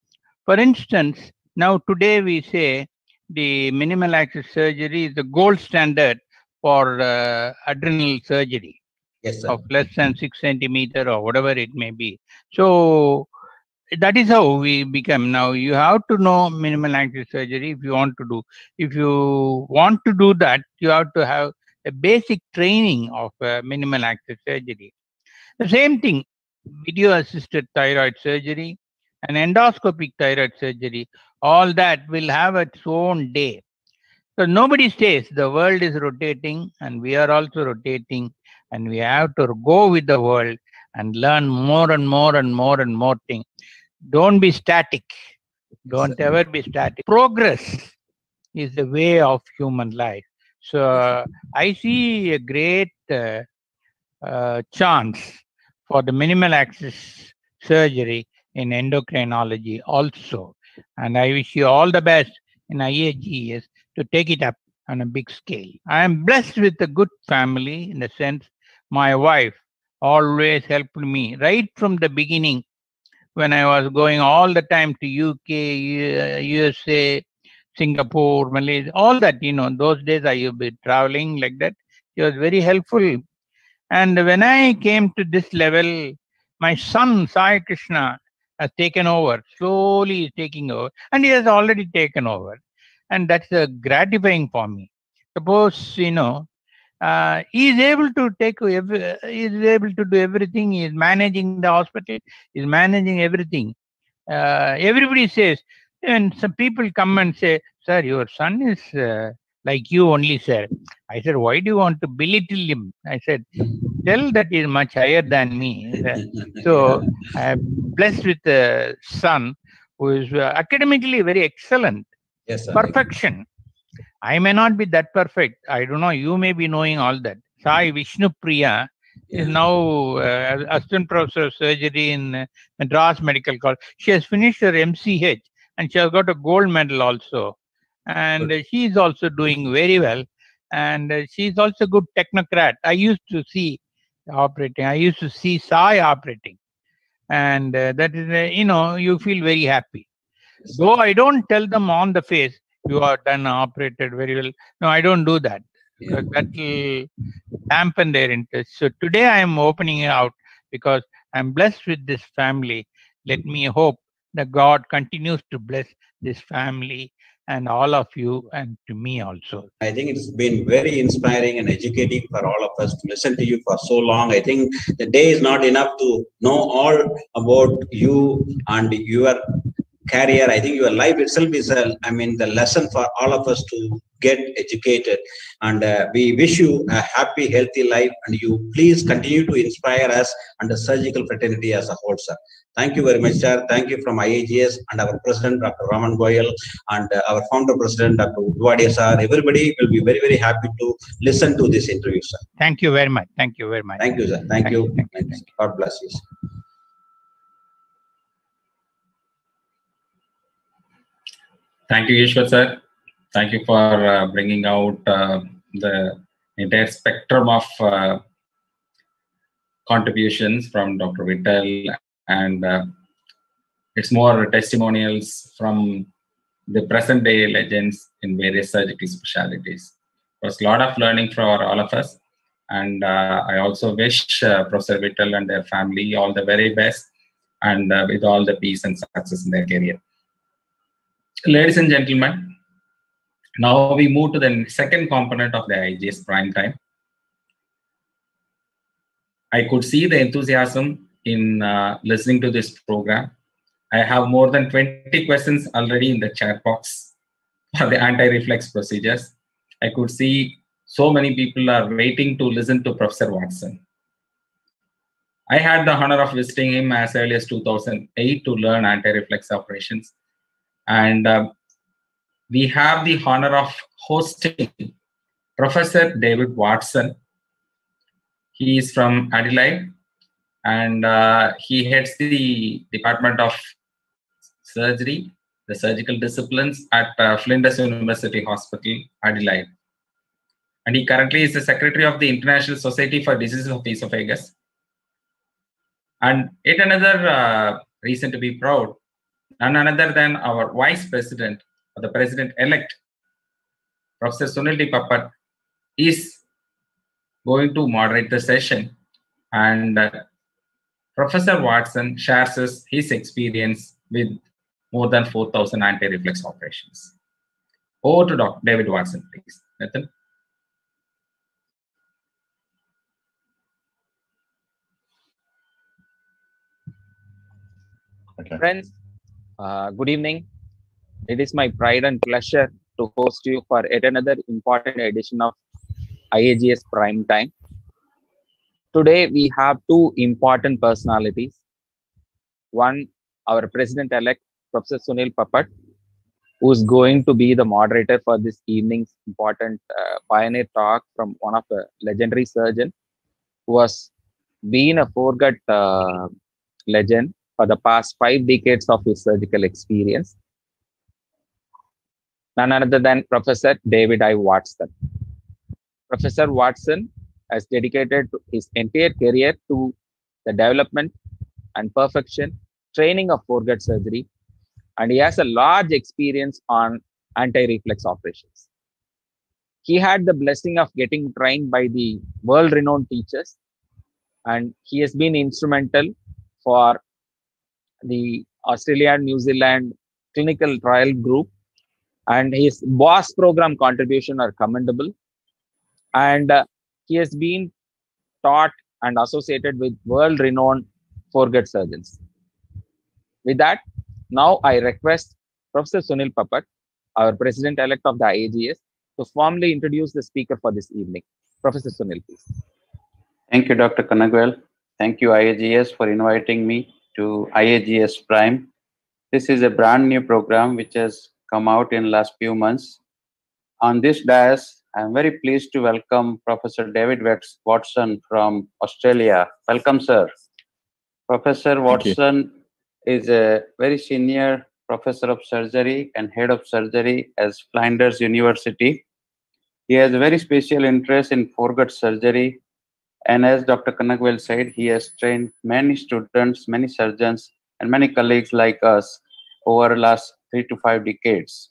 For instance, now today we say the minimal access surgery is the gold standard for uh, adrenal surgery Yes, sir. of less than six centimeter or whatever it may be. So that is how we become now. You have to know minimal access surgery if you want to do. If you want to do that, you have to have a basic training of uh, minimal access surgery. The same thing, video assisted thyroid surgery and endoscopic thyroid surgery, all that will have its own day. So nobody stays. The world is rotating and we are also rotating and we have to go with the world and learn more and more and more and more things. Don't be static. Don't ever be static. Progress is the way of human life. So I see a great uh, uh, chance for the minimal access surgery in endocrinology also. And I wish you all the best in IAGS to take it up on a big scale. I am blessed with a good family in the sense my wife always helped me right from the beginning when I was going all the time to UK, USA, Singapore, Malaysia, all that, you know, those days I used to be traveling like that. She was very helpful. And when I came to this level, my son Sai Krishna has taken over, slowly he's taking over, and he has already taken over. And that's uh, gratifying for me. Suppose, you know, uh, he is able to take every, he is able to do everything. He is managing the hospital, he is managing everything. Uh, everybody says, and some people come and say, Sir, your son is uh, like you only, sir. I said, Why do you want to belittle him? I said, Tell that he is much higher than me. So I am blessed with a son who is uh, academically very excellent, yes, sir. perfection. I may not be that perfect. I don't know. You may be knowing all that. Sai Vishnu Priya is now uh, assistant professor of surgery in Madras Medical College. She has finished her MCH and she has got a gold medal also. And she is also doing very well. And uh, she is also good technocrat. I used to see operating. I used to see Sai operating. And uh, that is, uh, you know, you feel very happy. Though I don't tell them on the face, you are done, operated very well. No, I don't do that. Yeah. that will dampen their interest. So today I am opening it out because I'm blessed with this family. Let me hope that God continues to bless this family and all of you and to me also. I think it's been very inspiring and educating for all of us to listen to you for so long. I think the day is not enough to know all about you and your career. I think your life itself is a, I mean, the lesson for all of us to get educated. And uh, we wish you a happy, healthy life. And you please continue to inspire us and the surgical fraternity as a whole, sir. Thank you very much, sir. Thank you from IAGS and our president, Dr. Raman Goel, and uh, our founder president, Dr. Udwadia, sir. Everybody will be very, very happy to listen to this interview, sir. Thank you very much. Thank you very much. Thank you, sir. Thank, Thank you. you, thank Thank you. God bless you. Sir. Thank you, Ishwar sir. Thank you for uh, bringing out uh, the entire spectrum of uh, contributions from Dr. Vittal, and uh, it's more testimonials from the present day legends in various surgical specialties. It was a lot of learning for all of us. And uh, I also wish uh, Professor Vittal and their family all the very best and uh, with all the peace and success in their career. Ladies and gentlemen, now we move to the second component of the IGS prime time. I could see the enthusiasm in uh, listening to this program. I have more than 20 questions already in the chat box for the anti-reflux procedures. I could see so many people are waiting to listen to Professor Watson. I had the honor of visiting him as early as 2008 to learn anti-reflux operations. And uh, we have the honor of hosting Professor David Watson. He is from Adelaide and uh, he heads the Department of Surgery, the surgical disciplines at uh, Flinders University Hospital, Adelaide. And he currently is the secretary of the International Society for Diseases of the Esophagus. And yet another uh, reason to be proud, none other than our vice president, or the president-elect, Professor Sunil D. Popat, is going to moderate the session. And uh, Professor Watson shares us his experience with more than 4,000 anti-reflux operations. Over to Dr. David Watson, please. Nathan. Okay. Friends, uh, good evening. It is my pride and pleasure to host you for yet another important edition of IAGS Prime Time. Today, we have two important personalities. One, our President-elect, Professor Sunil Popat, who is going to be the moderator for this evening's important uh, pioneer talk from one of the legendary surgeon who has been a foregut uh, legend for the past five decades of his surgical experience. None other than Professor David I. Watson. Professor Watson has dedicated his entire career to the development and perfection training of foregut surgery, and he has a large experience on anti-reflux operations. He had the blessing of getting trained by the world-renowned teachers, and he has been instrumental for the Australia and New Zealand clinical trial group. And his boss program contribution are commendable. And uh, he has been taught and associated with world renowned foregut surgeons. With that now i request professor sunil popat our president elect of the IAGS to formally introduce the speaker for this evening. Professor sunil please. Thank you dr kanagwal thank you IAGS for inviting me to IAGS Prime. This is a brand new program which has come out in last few months. On this dais, I'm very pleased to welcome Professor David Watson from Australia. Welcome, sir. Professor Watson is a very senior professor of surgery and head of surgery at Flinders University. He has a very special interest in foregut surgery and as Dr. Kanagwal said, he has trained many students, many surgeons, and many colleagues like us over the last three to five decades.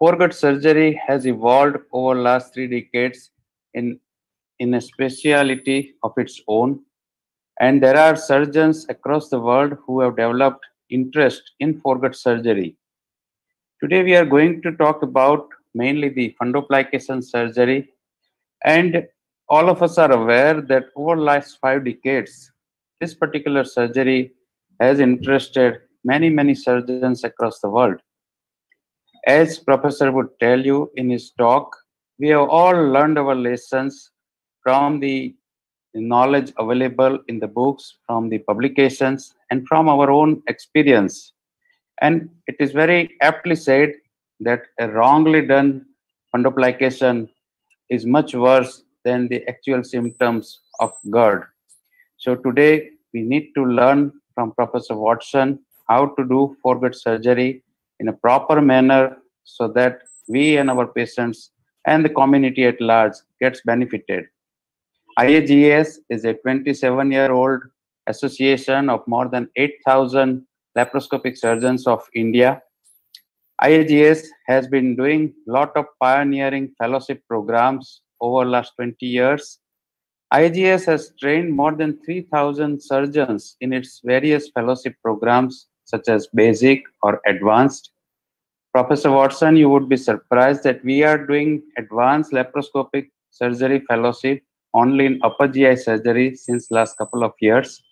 Foregut surgery has evolved over the last three decades in, in a speciality of its own. And there are surgeons across the world who have developed interest in foregut surgery. Today we are going to talk about mainly the fundoplication surgery and all of us are aware that over the last five decades, this particular surgery has interested many, many surgeons across the world. As professor would tell you in his talk, we have all learned our lessons from the knowledge available in the books, from the publications, and from our own experience. And it is very aptly said that a wrongly done fundoplication is much worse than the actual symptoms of GERD. So today we need to learn from Professor Watson how to do foregut surgery in a proper manner so that we and our patients and the community at large gets benefited. IAGS is a 27 year old association of more than 8,000 laparoscopic surgeons of India. IAGS has been doing a lot of pioneering fellowship programs over last 20 years. IAGS has trained more than 3,000 surgeons in its various fellowship programs, such as basic or advanced. Professor Watson, you would be surprised that we are doing advanced laparoscopic surgery fellowship only in upper GI surgery since last couple of years.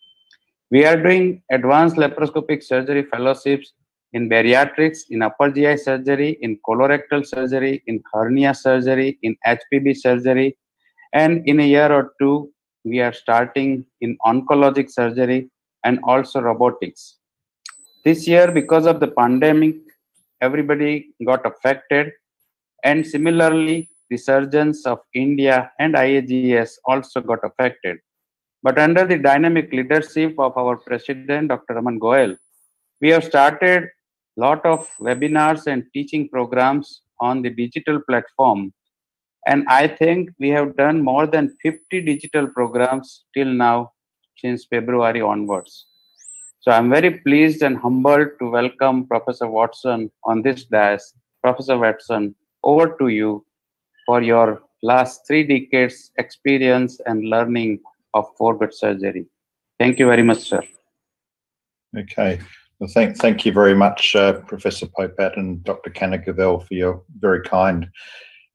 We are doing advanced laparoscopic surgery fellowships in bariatrics, in upper GI surgery, in colorectal surgery, in hernia surgery, in HPB surgery, and in a year or two, we are starting in oncologic surgery and also robotics. This year, because of the pandemic, everybody got affected. And similarly, the surgeons of India and IAGS also got affected. But under the dynamic leadership of our president, Dr. Raman Goel, we have started lot of webinars and teaching programs on the digital platform. And I think we have done more than 50 digital programs till now since February onwards. So I'm very pleased and humbled to welcome Professor Watson on this dais. Professor Watson, over to you for your last three decades experience and learning of foregut surgery. Thank you very much, sir. Okay. Well, thank, thank you very much, uh, Professor Popat and Dr. Kanagovel, for your very kind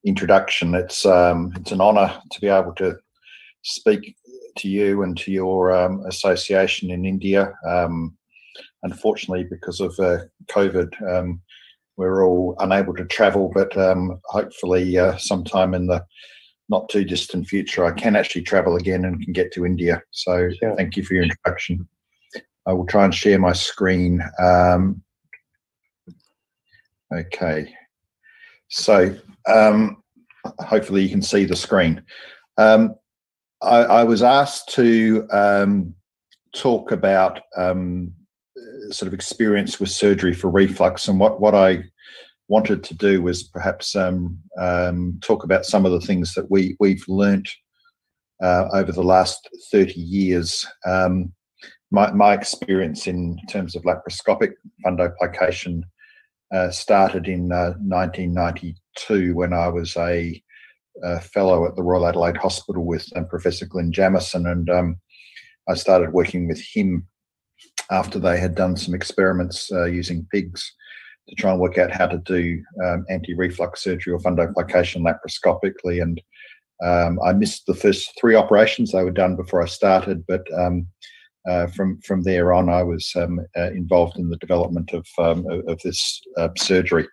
introduction. It's um, it's an honour to be able to speak to you and to your um, association in India. Um, unfortunately, because of uh, COVID, um, we're all unable to travel, but um, hopefully, uh, sometime in the not too distant future, I can actually travel again and can get to India. So, yeah. thank you for your introduction. I will try and share my screen. Um, okay. So um, hopefully you can see the screen. Um, I, I, was asked to um, talk about um, sort of experience with surgery for reflux and what, what I wanted to do was perhaps um, talk about some of the things that we, we've learnt uh, over the last 30 years. Um, my, my experience in terms of laparoscopic fundoplication uh, started in uh, 1992 when I was a, a, fellow at the Royal Adelaide Hospital with um, Professor Glyn Jamieson, and um, I started working with him after they had done some experiments uh, using pigs to try and work out how to do um, anti-reflux surgery or fundoplication laparoscopically. And um, I missed the first three operations; they were done before I started, but um, uh, from from there on, I was um, uh, involved in the development of um, of, this uh, surgery.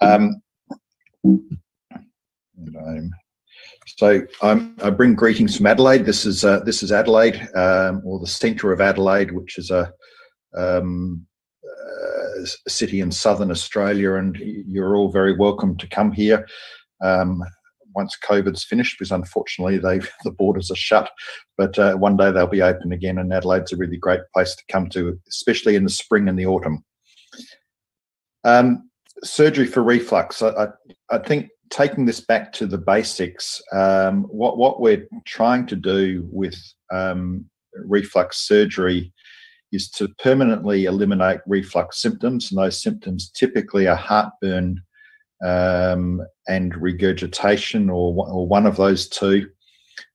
Um, so I'm, i bring greetings from Adelaide. This is uh, this is Adelaide, um, or the centre of Adelaide, which is a, um, uh, city in southern Australia, and you're all very welcome to come here. Um, once COVID's finished, because unfortunately they (laughs) the borders are shut. But uh, one day they'll be open again, and Adelaide's a really great place to come to, especially in the spring and the autumn. Um, surgery for reflux. I, I, I, think taking this back to the basics, um, what what we're trying to do with um, reflux surgery is to permanently eliminate reflux symptoms, and those symptoms typically are heartburn um, and regurgitation, or, or one of those two.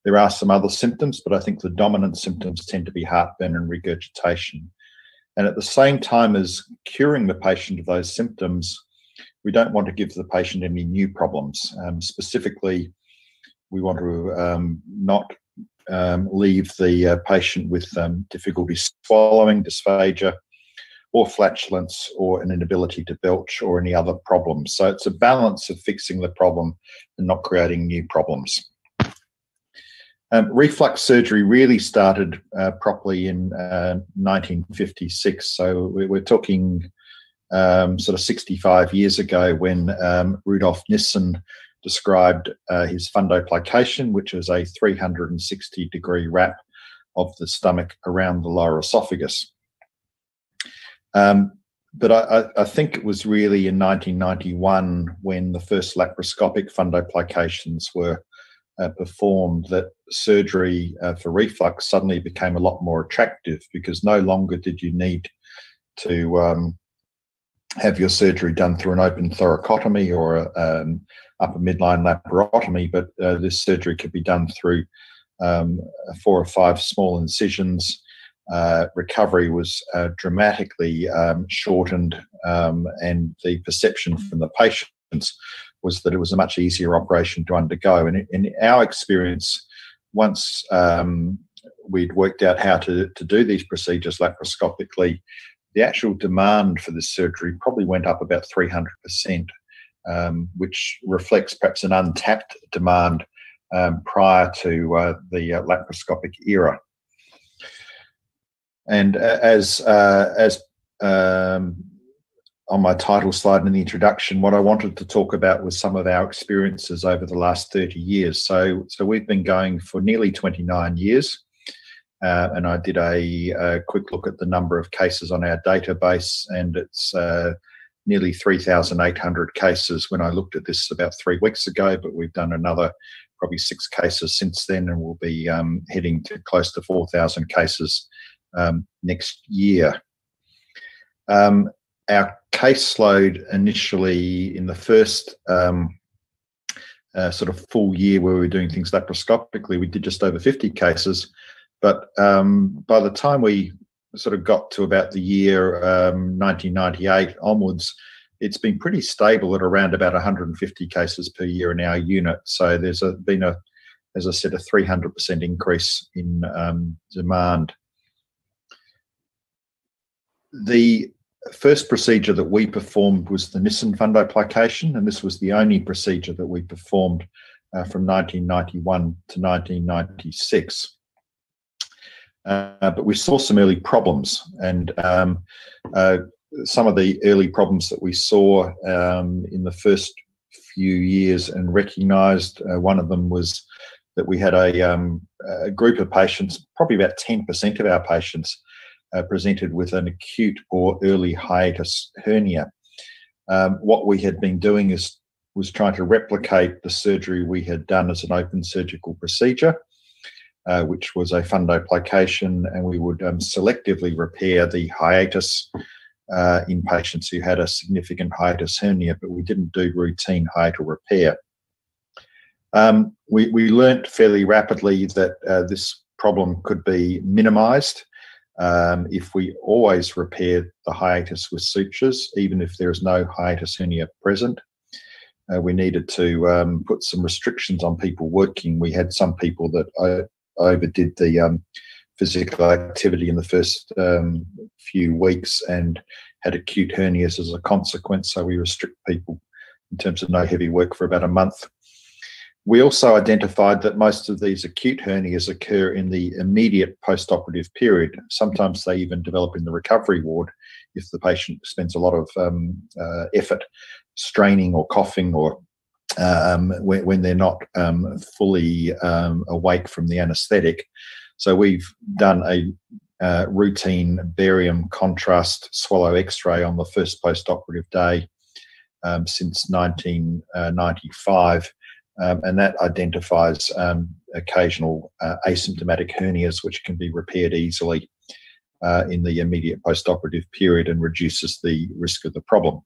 There are some other symptoms, but I think the dominant symptoms tend to be heartburn and regurgitation. And at the same time as curing the patient of those symptoms, we don't want to give the patient any new problems. Um, specifically, we want to um, not um, leave the uh, patient with um, difficulty swallowing, dysphagia, or flatulence or an inability to belch or any other problems. So it's a balance of fixing the problem and not creating new problems. Um, reflux surgery really started uh, properly in uh, 1956. So we're talking um, sort of 65 years ago when um, Rudolf Nissen described uh, his fundoplication, which is a 360 degree wrap of the stomach around the lower esophagus. Um, but I, I, think it was really in 1991 when the first laparoscopic fundoplications were uh, performed that surgery uh, for reflux suddenly became a lot more attractive because no longer did you need to um, have your surgery done through an open thoracotomy or um, upper midline laparotomy, but uh, this surgery could be done through um, four or five small incisions. Uh, recovery was uh, dramatically um, shortened, um, and the perception from the patients was that it was a much easier operation to undergo. And in our experience, once um, we'd worked out how to, to do these procedures laparoscopically, the actual demand for this surgery probably went up about 300%, um, which reflects perhaps an untapped demand um, prior to uh, the uh, laparoscopic era. And uh, as uh, as um, on my title slide in the introduction, what I wanted to talk about was some of our experiences over the last 30 years. So, so we've been going for nearly 29 years. Uh, and I did a, a, quick look at the number of cases on our database, and it's uh, nearly 3,800 cases when I looked at this about three weeks ago. But we've done another probably six cases since then, and we'll be um, heading to close to 4,000 cases um, next year. Um, our caseload initially in the first um, uh, sort of full year where we were doing things laparoscopically, we did just over 50 cases. But um, by the time we sort of got to about the year um, 1998 onwards, it's been pretty stable at around about 150 cases per year in our unit. So there's a, been a, as I said, a 300% increase in um, demand. The first procedure that we performed was the Nissen fundoplication, and this was the only procedure that we performed uh, from 1991 to 1996. Uh, but we saw some early problems, and um, uh, some of the early problems that we saw um, in the first few years and recognised uh, one of them was that we had a, um, a, group of patients, probably about 10% of our patients, uh, presented with an acute or early hiatus hernia. Um, what we had been doing is was trying to replicate the surgery we had done as an open surgical procedure uh, which was a fundoplication, and we would um, selectively repair the hiatus uh, in patients who had a significant hiatus hernia, but we didn't do routine hiatal repair. Um, we, we learnt fairly rapidly that uh, this problem could be minimized um, if we always repair the hiatus with sutures, even if there is no hiatus hernia present. Uh, we needed to um, put some restrictions on people working. We had some people that overdid the um, physical activity in the first um, few weeks and had acute hernias as a consequence. So we restrict people in terms of no heavy work for about a month. We also identified that most of these acute hernias occur in the immediate post-operative period. Sometimes they even develop in the recovery ward if the patient spends a lot of um, uh, effort straining or coughing or um, when, when, they're not um, fully um, awake from the anesthetic. So we've done a uh, routine barium contrast swallow X-ray on the first post-operative day um, since 1995, uh, um, and that identifies um, occasional uh, asymptomatic hernias which can be repaired easily uh, in the immediate post-operative period and reduces the risk of the problem.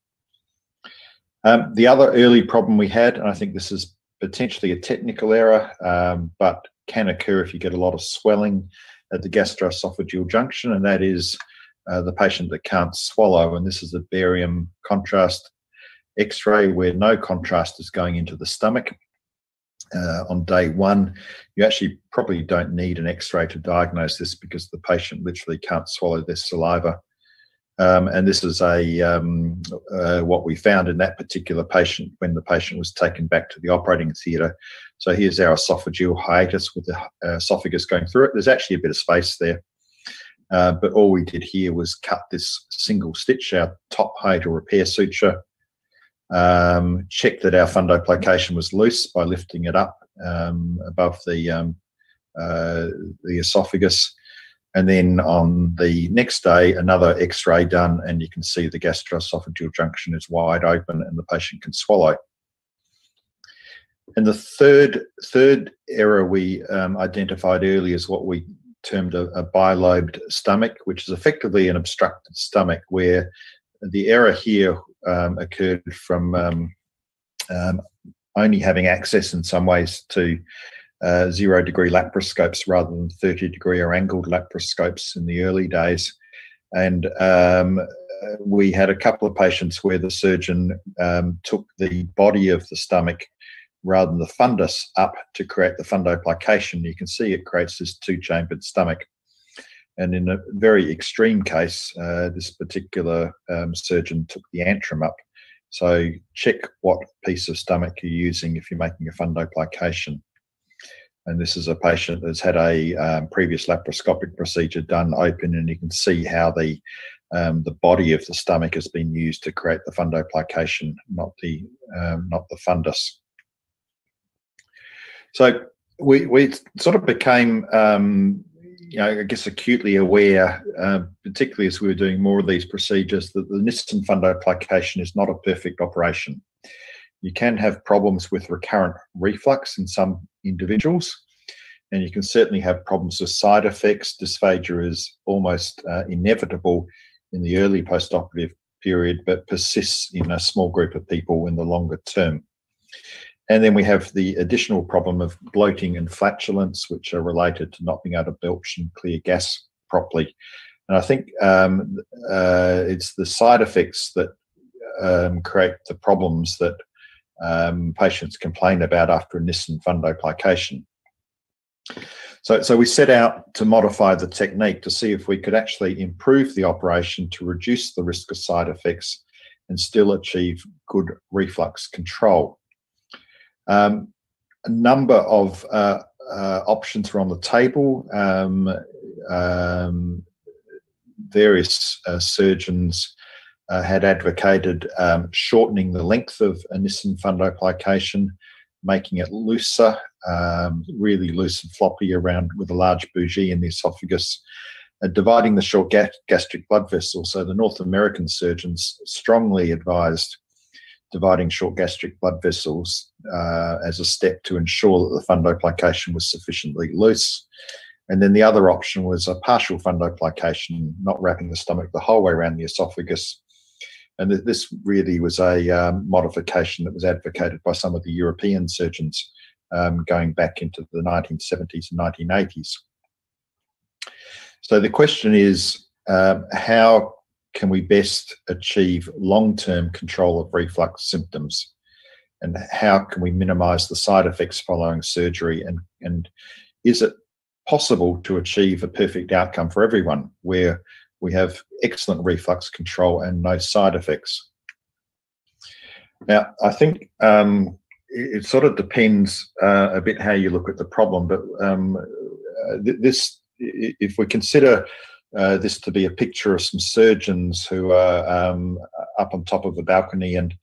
Um, the other early problem we had, and I think this is potentially a technical error, um, but can occur if you get a lot of swelling at the gastroesophageal junction, and that is uh, the patient that can't swallow. And this is a barium contrast x ray where no contrast is going into the stomach. Uh, on day one, you actually probably don't need an x ray to diagnose this because the patient literally can't swallow their saliva. Um, and this is a um, uh, what we found in that particular patient when the patient was taken back to the operating theatre. So here's our esophageal hiatus with the uh, esophagus going through it. There's actually a bit of space there. Uh, but all we did here was cut this single stitch, our top hiatal repair suture, um, check that our fundoplication was loose by lifting it up um, above the, um, uh, the esophagus and then on the next day, another x ray done, and you can see the gastroesophageal junction is wide open and the patient can swallow. And the third, third error we um, identified early is what we termed a, a bilobed stomach, which is effectively an obstructed stomach where the error here um, occurred from um, um, only having access in some ways to uh, zero degree laparoscopes rather than 30 degree or angled laparoscopes in the early days. And um, we had a couple of patients where the surgeon um, took the body of the stomach rather than the fundus up to create the fundoplication. You can see it creates this two chambered stomach. And in a very extreme case, uh, this particular um, surgeon took the antrum up. So check what piece of stomach you're using if you're making a fundoplication. And this is a patient that's had a um, previous laparoscopic procedure done open, and you can see how the um, the body of the stomach has been used to create the fundoplication, not the um, not the fundus. So we we sort of became um, you know, I guess acutely aware, uh, particularly as we were doing more of these procedures, that the Nissen fundoplication is not a perfect operation. You can have problems with recurrent reflux in some individuals, and you can certainly have problems with side effects. Dysphagia is almost uh, inevitable in the early postoperative period, but persists in a small group of people in the longer term. And then we have the additional problem of bloating and flatulence, which are related to not being able to belch and clear gas properly. And I think um, uh, it's the side effects that um, create the problems that um, patients complain about after a Nissen fundoplication. So, so we set out to modify the technique to see if we could actually improve the operation to reduce the risk of side effects and still achieve good reflux control. Um, a number of uh, uh, options were on the table. Um, um, various uh, surgeons uh, had advocated um, shortening the length of a Nissen fundoplication, making it looser, um, really loose and floppy around with a large bougie in the esophagus, dividing the short ga- gastric blood vessel. So the North American surgeons strongly advised dividing short gastric blood vessels uh, as a step to ensure that the fundoplication was sufficiently loose. And then the other option was a partial fundoplication, not wrapping the stomach the whole way around the esophagus. And this really was a um, modification that was advocated by some of the European surgeons um, going back into the 1970s and 1980s. So the question is um, how can we best achieve long term control of reflux symptoms? And how can we minimize the side effects following surgery? And, and is it possible to achieve a perfect outcome for everyone where we have excellent reflux control and no side effects? Now, I think um, it, it, sort of depends uh, a bit how you look at the problem, but um, uh, this, if we consider uh, this to be a picture of some surgeons who are um, up on top of a balcony and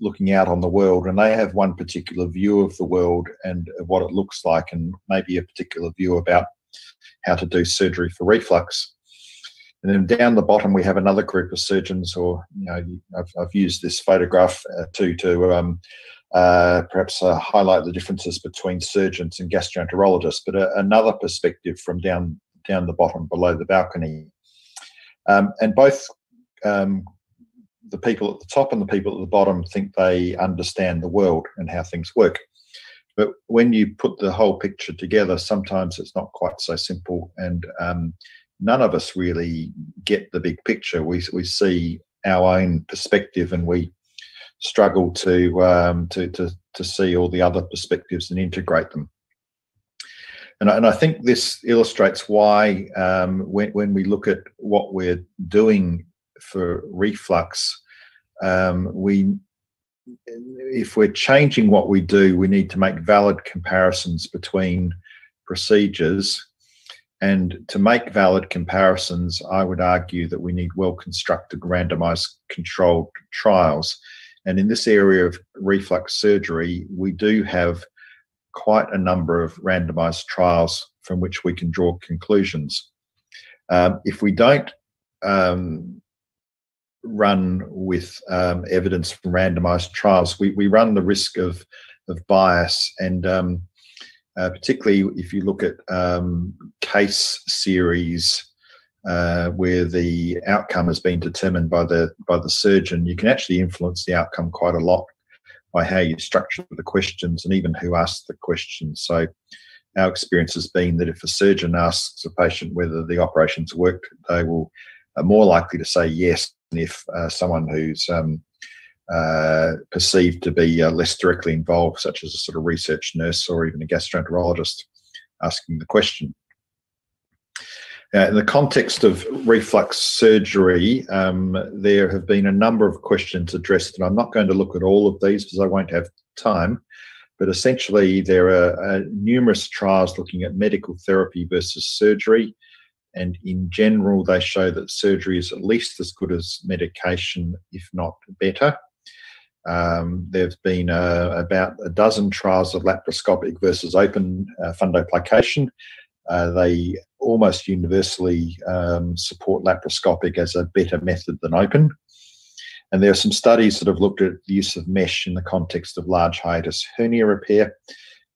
looking out on the world, and they have one particular view of the world and what it looks like, and maybe a particular view about how to do surgery for reflux. And then down the bottom, we have another group of surgeons, or you know, I've, I've used this photograph uh, to to um, uh, perhaps uh, highlight the differences between surgeons and gastroenterologists, but uh, another perspective from down down the bottom below the balcony. Um, and both um, the people at the top and the people at the bottom think they understand the world and how things work. But when you put the whole picture together, sometimes it's not quite so simple. And um, none of us really get the big picture. We, we see our own perspective and we struggle to, um, to, to, to see all the other perspectives and integrate them. And I, and I think this illustrates why, um, when, when we look at what we're doing for reflux, um, we if we're changing what we do, we need to make valid comparisons between procedures. And to make valid comparisons, I would argue that we need well constructed randomized controlled trials. And in this area of reflux surgery, we do have quite a number of randomized trials from which we can draw conclusions. Um, if we don't um, run with um, evidence from randomized trials, we, we run the risk of, of bias. And um, uh, particularly if you look at um, case series uh, where the outcome has been determined by the by the surgeon, you can actually influence the outcome quite a lot by how you structure the questions and even who asks the questions. So our experience has been that if a surgeon asks a patient whether the operation's worked, they will are more likely to say yes than if uh, someone who's um, uh, perceived to be uh, less directly involved, such as a sort of research nurse or even a gastroenterologist, asking the question. Uh, in the context of reflux surgery, um, there have been a number of questions addressed, and I'm not going to look at all of these because I won't have time. But essentially, there are uh, numerous trials looking at medical therapy versus surgery. And in general, they show that surgery is at least as good as medication, if not better. Um, there have been uh, about a dozen trials of laparoscopic versus open uh, fundoplication. Uh, they almost universally um, support laparoscopic as a better method than open. And there are some studies that have looked at the use of mesh in the context of large hiatus hernia repair,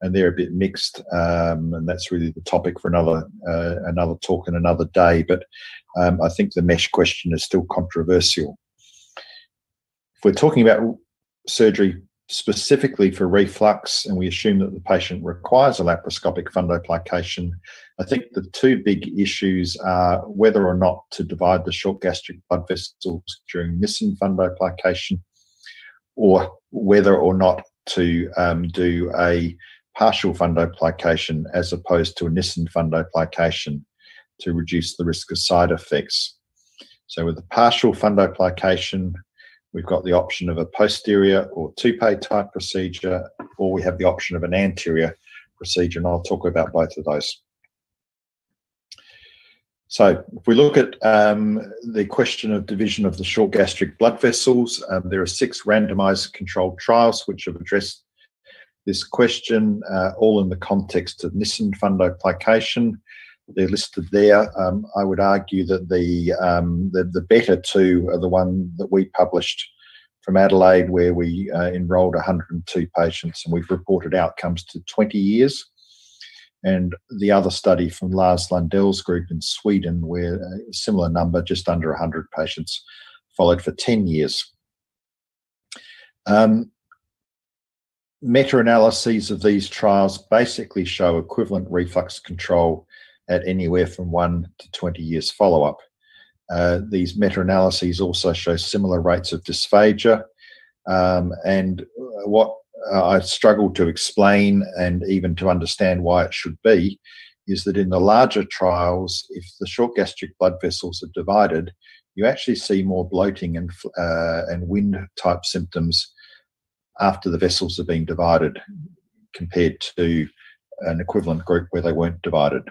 and they're a bit mixed. Um, and that's really the topic for another uh, another talk and another day. But um, I think the mesh question is still controversial. If we're talking about surgery specifically for reflux, and we assume that the patient requires a laparoscopic fundoplication, I think the two big issues are whether or not to divide the short gastric blood vessels during Nissen fundoplication, or whether or not to um, do a partial fundoplication as opposed to a Nissen fundoplication to reduce the risk of side effects. So with a partial fundoplication, We've got the option of a posterior or Toupet type procedure, or we have the option of an anterior procedure, and I'll talk about both of those. So if we look at um, the question of division of the short gastric blood vessels, um, there are six randomized controlled trials which have addressed this question, uh, all in the context of Nissen fundoplication. They're listed there. Um, I would argue that the, um, the, the better two are the one that we published from Adelaide, where we uh, enrolled 102 patients, and we've reported outcomes to 20 years. And the other study from Lars Lundell's group in Sweden, where a similar number, just under 100 patients, followed for 10 years. Um, meta-analyses of these trials basically show equivalent reflux control at anywhere from one to 20 years follow up. Uh, these meta analyses also show similar rates of dysphagia. Um, and what uh, I struggle to explain and even to understand why it should be is that in the larger trials, if the short gastric blood vessels are divided, you actually see more bloating and, uh, and wind type symptoms after the vessels are being divided compared to an equivalent group where they weren't divided.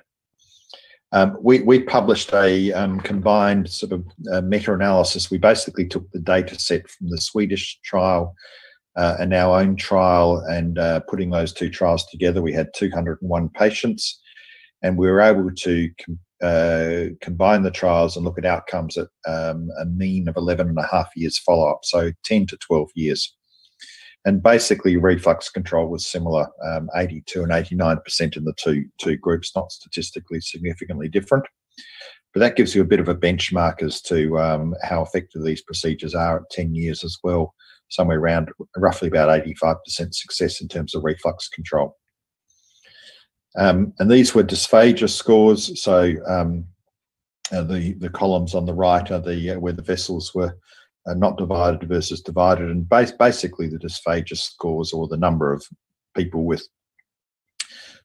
Um, we, we published a um, combined sort of uh, meta-analysis. We basically took the data set from the Swedish trial uh, and our own trial and uh, putting those two trials together, we had 201 patients and we were able to com- uh, combine the trials and look at outcomes at um, a mean of 11 and a half years follow-up, so 10 to 12 years. And basically, reflux control was similar, um, 82 and 89% in the two, two groups, not statistically significantly different. But that gives you a bit of a benchmark as to um, how effective these procedures are at 10 years as well, somewhere around roughly about 85% success in terms of reflux control. Um, and these were dysphagia scores. So um, uh, the, the columns on the right are the uh, where the vessels were not divided versus divided, and basically the dysphagia scores or the number of people with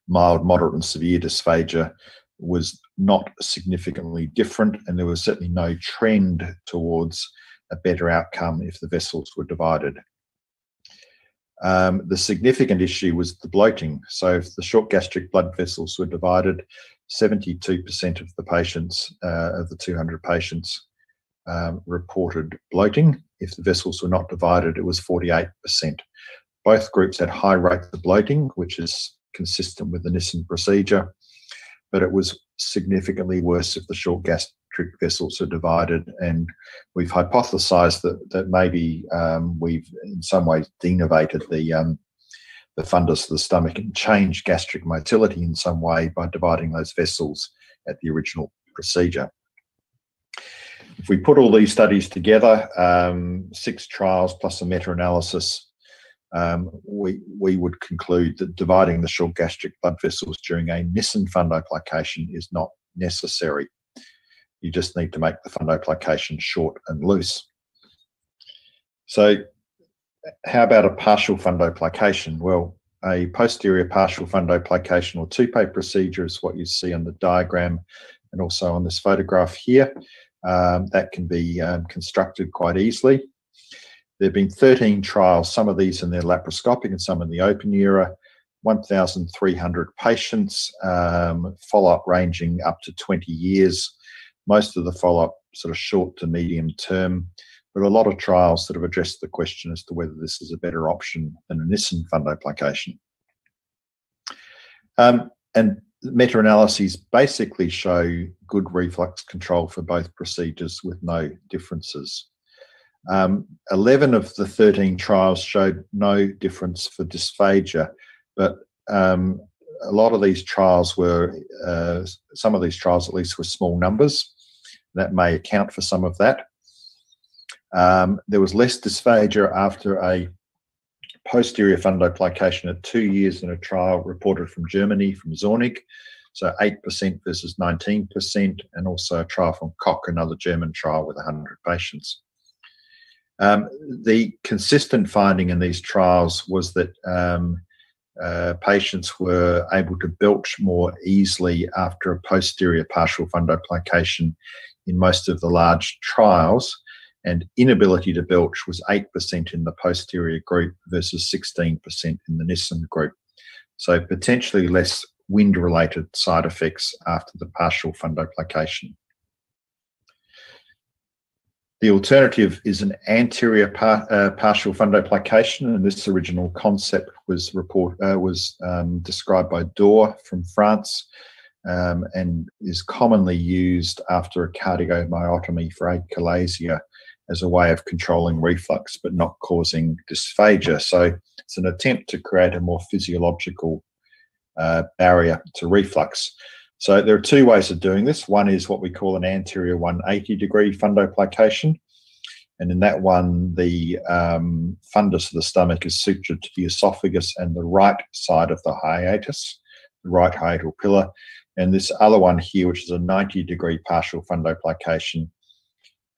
mild, moderate, and severe dysphagia was not significantly different, and there was certainly no trend towards a better outcome if the vessels were divided. Um, the significant issue was the bloating. So, if the short gastric blood vessels were divided, 72% of the patients, uh, of the 200 patients, um, reported bloating. If the vessels were not divided, it was 48%. Both groups had high rates of bloating, which is consistent with the Nissen procedure, but it was significantly worse if the short gastric vessels are divided. And we've hypothesized that, that maybe um, we've in some ways denervated the, um, the fundus of the stomach and changed gastric motility in some way by dividing those vessels at the original procedure. If we put all these studies together, um, six trials plus a meta-analysis, um, we, we would conclude that dividing the short gastric blood vessels during a Nissen fundoplication is not necessary. You just need to make the fundoplication short and loose. So how about a partial fundoplication? Well, a posterior partial fundoplication or Toupet procedure is what you see on the diagram and also on this photograph here. Um, that can be um, constructed quite easily. There have been 13 trials, some of these in the laparoscopic and some in the open era, 1,300 patients, um, follow-up ranging up to 20 years. Most of the follow-up sort of short to medium term, but a lot of trials that have addressed the question as to whether this is a better option than a Nissen fundoplication. Um, and meta-analyses basically show good reflux control for both procedures with no differences. Um, 11 of the 13 trials showed no difference for dysphagia, but um, a lot of these trials were, uh, some of these trials at least were small numbers. That may account for some of that. Um, there was less dysphagia after a posterior fundoplication at two years in a trial reported from Germany, from Zornig. So 8% versus 19%, and also a trial from Koch, another German trial with 100 patients. Um, the consistent finding in these trials was that um, uh, patients were able to belch more easily after a posterior partial fundoplication in most of the large trials, and inability to belch was 8% in the posterior group versus 16% in the Nissen group. So potentially less wind related side effects after the partial fundoplication. The alternative is an anterior par, uh, partial fundoplication, and this original concept was report uh, was um, described by Dor from France, um, and is commonly used after a cardiomyotomy for achalasia as a way of controlling reflux but not causing dysphagia. So it's an attempt to create a more physiological uh, barrier to reflux. So there are two ways of doing this. One is what we call an anterior 180 degree fundoplication. And in that one, the um, fundus of the stomach is sutured to the esophagus and the right side of the hiatus, the right hiatal pillar. And this other one here, which is a 90 degree partial fundoplication,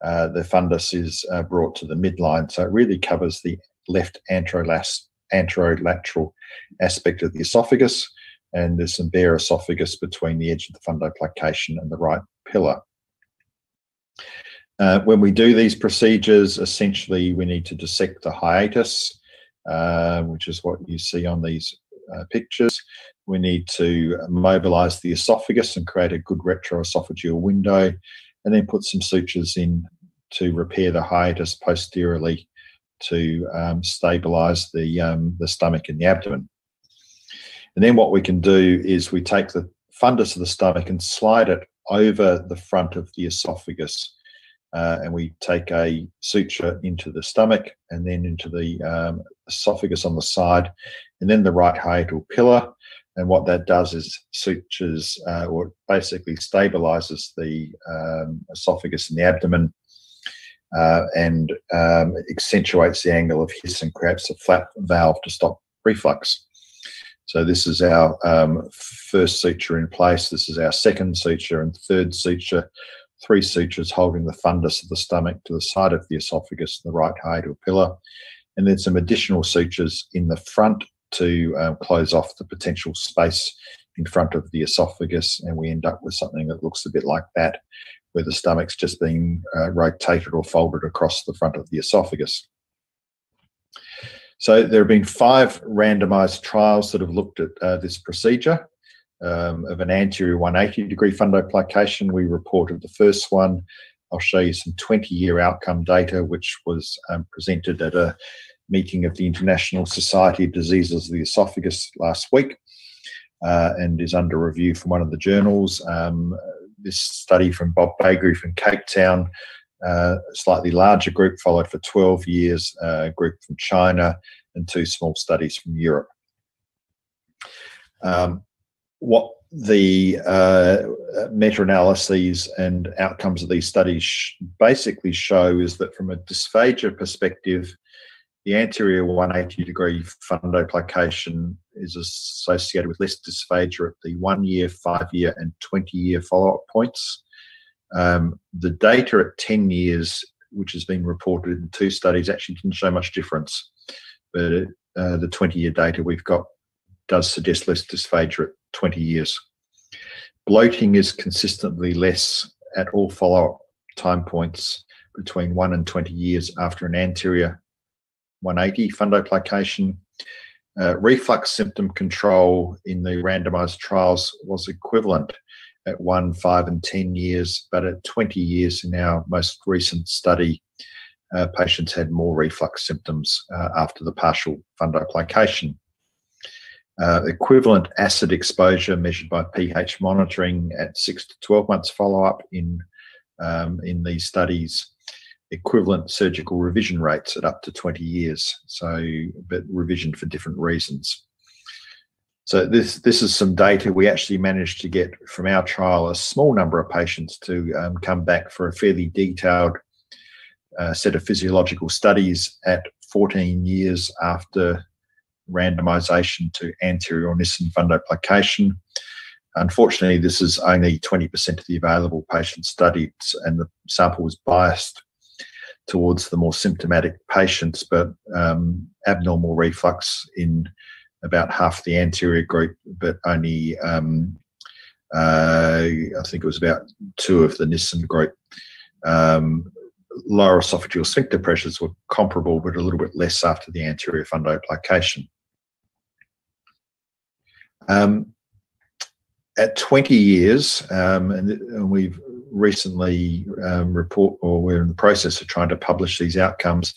uh, the fundus is uh, brought to the midline. So it really covers the left anterolateral aspect of the esophagus and there's some bare esophagus between the edge of the fundoplication and the right pillar. Uh, when we do these procedures, essentially we need to dissect the hiatus, uh, which is what you see on these uh, pictures. We need to mobilize the esophagus and create a good retroesophageal window, and then put some sutures in to repair the hiatus posteriorly to um, stabilize the, um, the stomach and the abdomen. And then what we can do is we take the fundus of the stomach and slide it over the front of the esophagus. Uh, and we take a suture into the stomach and then into the um, esophagus on the side, and then the right hiatal pillar. And what that does is sutures uh, or basically stabilizes the um, esophagus and the abdomen uh, and um, accentuates the angle of His and creates a flap valve to stop reflux. So this is our um, first suture in place. This is our second suture and third suture. Three sutures holding the fundus of the stomach to the side of the esophagus, the right hiatal pillar, and then some additional sutures in the front to um, close off the potential space in front of the esophagus, and we end up with something that looks a bit like that, where the stomach's just being uh, rotated or folded across the front of the esophagus. So there have been five randomized trials that have looked at uh, this procedure um, of an anterior 180 degree fundoplication. We reported the first one. I'll show you some 20 year outcome data, which was um, presented at a meeting of the International Society of Diseases of the Esophagus last week uh, and is under review from one of the journals. Um, this study from Bob Baigrie from Cape Town uh, slightly larger group followed for 12 years, a group from China, and two small studies from Europe. Um, what the uh, uh, meta-analyses and outcomes of these studies sh- basically show is that from a dysphagia perspective, the anterior 180 degree fundoplication is associated with less dysphagia at the one year, five year, and 20 year follow up points. Um, the data at 10 years, which has been reported in two studies, actually didn't show much difference. But uh, the 20 year data we've got does suggest less dysphagia at 20 years. Bloating is consistently less at all follow up time points between 1 and 20 years after an anterior 180 fundoplication. Uh, reflux symptom control in the randomized trials was equivalent at 1, 5, and 10 years, but at 20 years in our most recent study, uh, patients had more reflux symptoms uh, after the partial fundoplication. Uh, equivalent acid exposure measured by pH monitoring at 6 to 12 months follow up in, um, in these studies equivalent surgical revision rates at up to 20 years. So, but revision for different reasons. So this this is some data we actually managed to get from our trial. A small number of patients to um, come back for a fairly detailed uh, set of physiological studies at 14 years after randomization to anterior Nissen fundoplication. Unfortunately, this is only 20% of the available patients studied, and the sample was biased towards the more symptomatic patients, but um, abnormal reflux in about half the anterior group, but only um, uh, I think it was about two of the Nissen group. Um, lower esophageal sphincter pressures were comparable, but a little bit less after the anterior fundoplication. Um, at 20 years, um, and, and, we've recently um, report, or we're in the process of trying to publish these outcomes.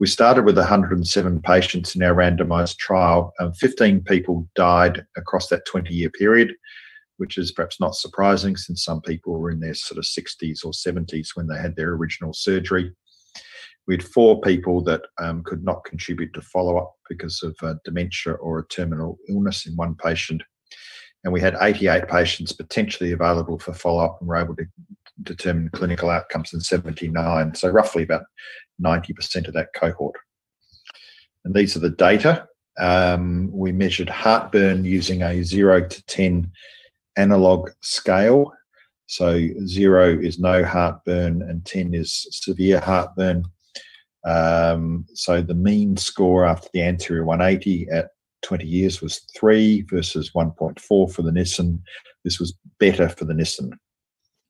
We started with 107 patients in our randomized trial. Um, 15 people died across that 20 year period, which is perhaps not surprising since some people were in their sort of 60s or 70s when they had their original surgery. We had four people that um, could not contribute to follow up because of uh, dementia or a terminal illness in one patient and we had 88 patients potentially available for follow-up and were able to determine clinical outcomes in 79 so roughly about 90% of that cohort. And these are the data. Um, we measured heartburn using a 0 to 10 analog scale. So 0 is no heartburn and 10 is severe heartburn. Um, so the mean score after the anterior 180 at 20 years was 3 versus 1.4 for the Nissen. This was better for the Nissen,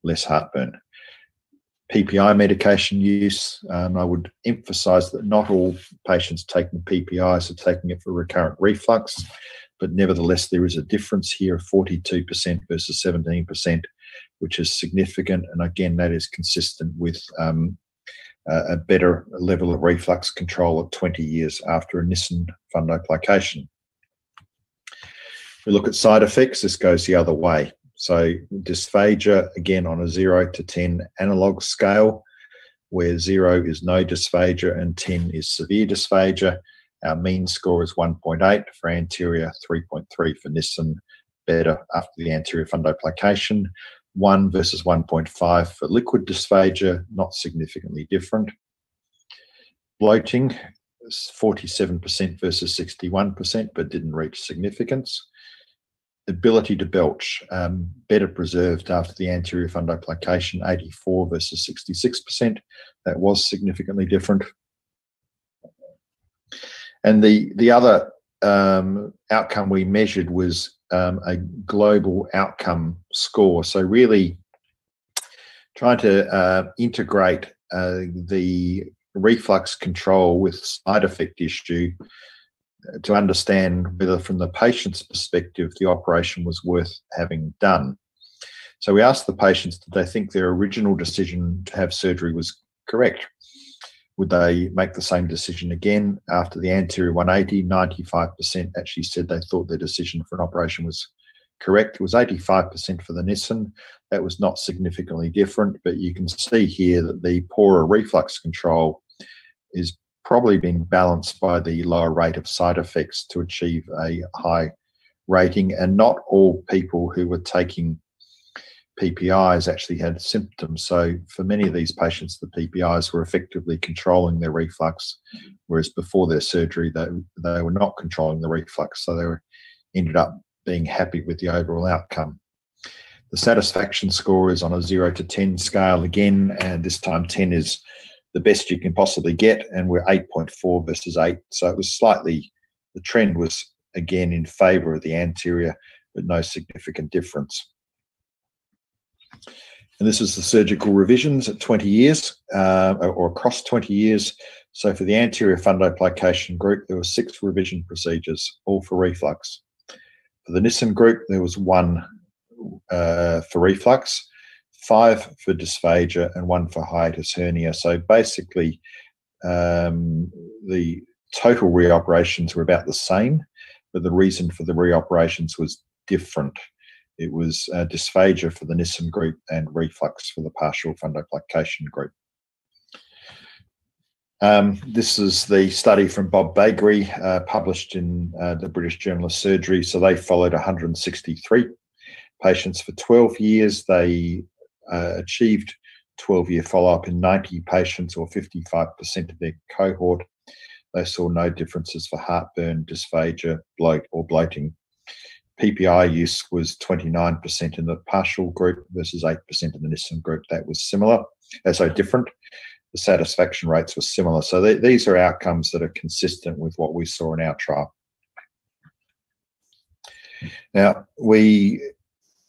less heartburn. PPI medication use, um, I would emphasize that not all patients taking PPIs are taking it for recurrent reflux, but nevertheless, there is a difference here of 42% versus 17%, which is significant. And again, that is consistent with um, a better level of reflux control at 20 years after a Nissen fundoplication we look at side effects, this goes the other way. So dysphagia, again, on a 0 to 10 analog scale, where 0 is no dysphagia and 10 is severe dysphagia. Our mean score is 1.8 for anterior, 3.3 for Nissen, better after the anterior fundoplication. 1 versus 1.5 for liquid dysphagia, not significantly different. Bloating, 47% versus 61%, but didn't reach significance ability to belch, um, better preserved after the anterior fundoplication, 84 versus 66%. That was significantly different. And the, the other um, outcome we measured was um, a global outcome score. So, really trying to uh, integrate uh, the reflux control with side effect issue to understand whether, from the patient's perspective, the operation was worth having done. So we asked the patients did they think their original decision to have surgery was correct? Would they make the same decision again after the anterior 180? 95% actually said they thought their decision for an operation was correct. It was 85% for the Nissen. That was not significantly different, but you can see here that the poorer reflux control is probably being balanced by the lower rate of side effects to achieve a high rating. And not all people who were taking PPIs actually had symptoms. So for many of these patients, the PPIs were effectively controlling their reflux, whereas before their surgery, they, they were not controlling the reflux. So they were, ended up being happy with the overall outcome. The satisfaction score is on a zero to 10 scale again, and this time 10 is the best you can possibly get, and we're 8.4 versus 8. So it was slightly, the trend was again in favor of the anterior, but no significant difference. And this is the surgical revisions at 20 years uh, or across 20 years. So for the anterior fundoplication group, there were six revision procedures, all for reflux. For the Nissen group, there was one uh, for reflux, five for dysphagia, and one for hiatus hernia. So basically, um, the total reoperations were about the same, but the reason for the reoperations was different. It was uh, dysphagia for the Nissen group and reflux for the partial fundoplication group. Um, this is the study from Bob Baigrie, uh, published in uh, the British Journal of Surgery. So they followed 163 patients for 12 years. They uh, achieved 12 year follow up in 90 patients, or 55% of their cohort. They saw no differences for heartburn, dysphagia, bloat, or bloating. PPI use was 29% in the partial group versus 8% in the Nissen group. That was similar, uh, so different. The satisfaction rates were similar. So th these are outcomes that are consistent with what we saw in our trial. Now, we